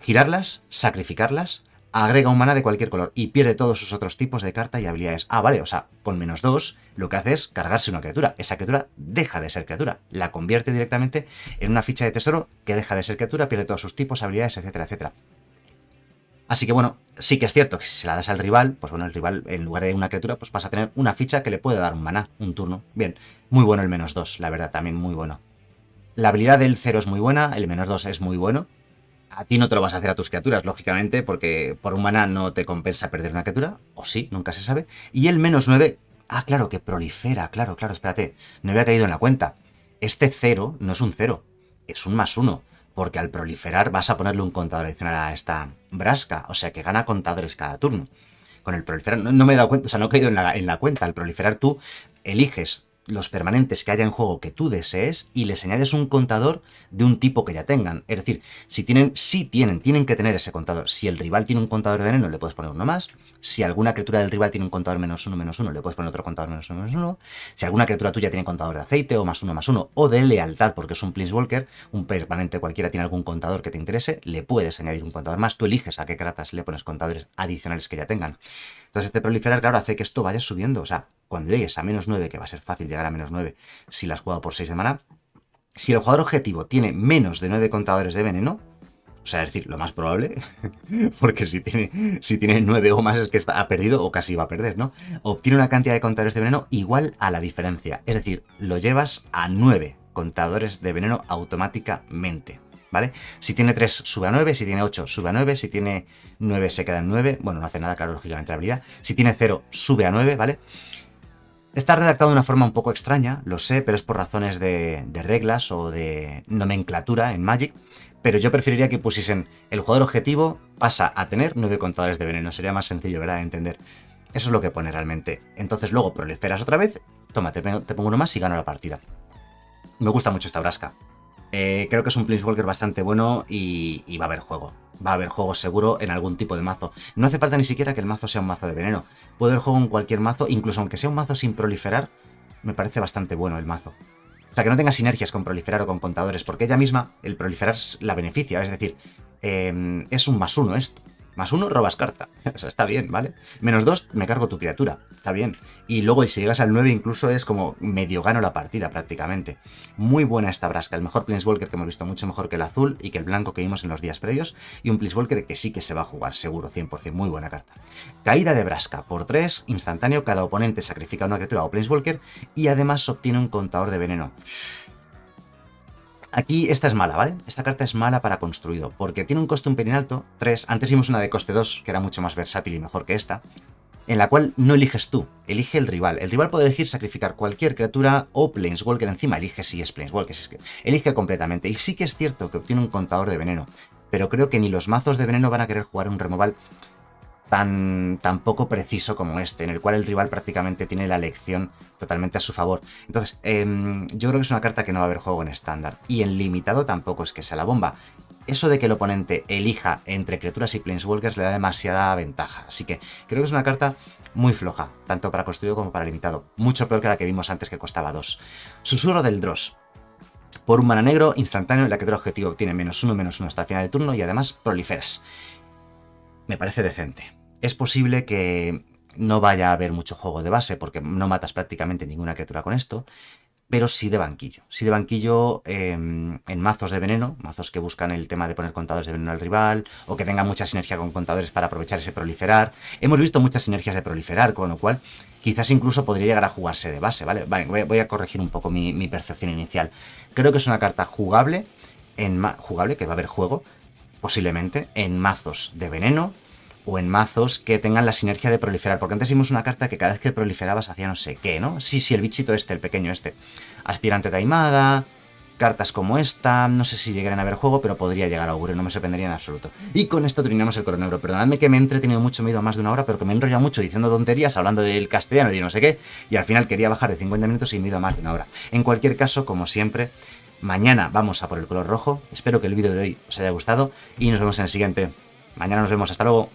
Girarlas, sacrificarlas, agrega un mana de cualquier color y pierde todos sus otros tipos de carta y habilidades. Ah, vale, o sea, con menos 2 lo que hace es cargarse una criatura. Esa criatura deja de ser criatura, la convierte directamente en una ficha de tesoro que deja de ser criatura, pierde todos sus tipos, habilidades, etcétera, etcétera. Así que bueno, sí que es cierto que si se la das al rival, pues bueno, el rival en lugar de una criatura, pues vas a tener una ficha que le puede dar un maná, un turno. Bien, muy bueno el menos 2, la verdad, también muy bueno. La habilidad del 0 es muy buena, el menos 2 es muy bueno. A ti no te lo vas a hacer a tus criaturas, lógicamente, porque por un maná no te compensa perder una criatura, o sí, nunca se sabe. Y el menos 9, ah, claro, que prolifera, claro, claro, espérate, no había caído en la cuenta. Este 0 no es un 0, es un más 1 porque al proliferar vas a ponerle un contador adicional a esta brasca, o sea que gana contadores cada turno. Con el proliferar, no, me he dado cuenta, o sea, no he caído en la, en la cuenta, al proliferar tú eliges los permanentes que haya en juego que tú desees y les añades un contador de un tipo que ya tengan. Es decir, si tienen, si tienen, tienen que tener ese contador. Si el rival tiene un contador de veneno, le puedes poner uno más. Si alguna criatura del rival tiene un contador menos uno, menos uno, le puedes poner otro contador menos uno, menos uno. Si alguna criatura tuya tiene contador de aceite o más uno, más uno, o de lealtad, porque es un Walker, un permanente cualquiera tiene algún contador que te interese, le puedes añadir un contador más. Tú eliges a qué cartas le pones contadores adicionales que ya tengan. Entonces este proliferar, claro, hace que esto vaya subiendo. O sea, cuando llegues a menos 9, que va a ser fácil llegar a menos 9 si la has jugado por 6 de mana, si el jugador objetivo tiene menos de 9 contadores de veneno, o sea, es decir, lo más probable, porque si tiene, si tiene 9 o más es que ha perdido o casi va a perder, ¿no? Obtiene una cantidad de contadores de veneno igual a la diferencia. Es decir, lo llevas a 9 contadores de veneno automáticamente. ¿Vale? Si tiene 3, sube a 9, si tiene 8, sube a 9, si tiene 9, se queda en 9, bueno, no hace nada, claro, lógicamente la habilidad. Si tiene 0, sube a 9, ¿vale? Está redactado de una forma un poco extraña, lo sé, pero es por razones de, de reglas o de nomenclatura en Magic pero yo preferiría que pusiesen el jugador objetivo pasa a tener nueve contadores de veneno. Sería más sencillo, ¿verdad? De entender. Eso es lo que pone realmente. Entonces luego proliferas otra vez, toma, te, pongo uno más y gano la partida. Me gusta mucho esta brasca. Eh, creo que es un Planeswalker bastante bueno y, va a haber juego. Va a haber juego seguro en algún tipo de mazo. No hace falta ni siquiera que el mazo sea un mazo de veneno. Puede haber juego en cualquier mazo, incluso aunque sea un mazo sin proliferar, me parece bastante bueno el mazo. O sea, que no tenga sinergias con proliferar o con contadores, porque ella misma, el proliferar la beneficia, es decir, eh, es un más uno esto. Más uno, robas carta. O sea, está bien, ¿vale? Menos dos, me cargo tu criatura. Está bien. Y luego, si llegas al 9, incluso es como medio gano la partida prácticamente. Muy buena esta Brasca. El mejor Planeswalker que hemos visto, mucho mejor que el azul y que el blanco que vimos en los días previos. Y un Planeswalker que sí que se va a jugar, seguro, 100%. Muy buena carta. Caída de Brasca. Por 3, instantáneo, cada oponente sacrifica una criatura o Planeswalker y además obtiene un contador de veneno. Aquí esta es mala, ¿vale? Esta carta es mala para construido, porque tiene un coste un pelín alto, 3. Antes vimos una de coste 2, que era mucho más versátil y mejor que esta, en la cual no eliges tú, elige el rival. El rival puede elegir sacrificar cualquier criatura o Planeswalker encima, elige si es Planeswalker, elige completamente. Y sí que es cierto que obtiene un contador de veneno, pero creo que ni los mazos de veneno van a querer jugar un removal tan, tan poco preciso como este, en el cual el rival prácticamente tiene la elección totalmente a su favor. Entonces, em, yo creo que es una carta que no va a haber juego en estándar. Y en limitado tampoco es que sea la bomba. Eso de que el oponente elija entre criaturas y planeswalkers le da demasiada ventaja. Así que creo que es una carta muy floja, tanto para construido como para limitado. Mucho peor que la que vimos antes que costaba 2. Susurro del Dross. Por un mana negro, instantáneo, la criatura objetivo obtiene menos uno, menos uno hasta el final del turno y además proliferas. Me parece decente es posible que no vaya a haber mucho juego de base, porque no matas prácticamente ninguna criatura con esto, pero sí de banquillo. Sí de banquillo em, en mazos de veneno, mazos que buscan el tema de poner contadores de veneno al rival, o que tengan mucha sinergia con contadores para aprovechar ese proliferar. Hemos visto muchas sinergias de proliferar, con lo cual quizás incluso podría llegar a jugarse de base, ¿vale? vale voy a corregir un poco mi, percepción inicial. Creo que es una carta jugable, en jugable, que va a haber juego, posiblemente, en mazos de veneno, o en mazos que tengan la sinergia de proliferar. Porque antes vimos una carta que cada vez que proliferabas hacía no sé qué, ¿no? Sí, sí, el bichito este, el pequeño este. Aspirante taimada, cartas como esta, no sé si llegarán a ver juego, pero podría llegar a augurio, no me sorprendería en absoluto. Y con esto terminamos el coronegro. Perdonadme que me he entretenido mucho, me he ido más de una hora, pero que me he enrollado mucho diciendo tonterías, hablando del castellano y no sé qué, y al final quería bajar de 50 minutos y me he ido más de una hora. En cualquier caso, como siempre, mañana vamos a por el color rojo. Espero que el vídeo de hoy os haya gustado y nos vemos en el siguiente. Mañana nos vemos, hasta luego.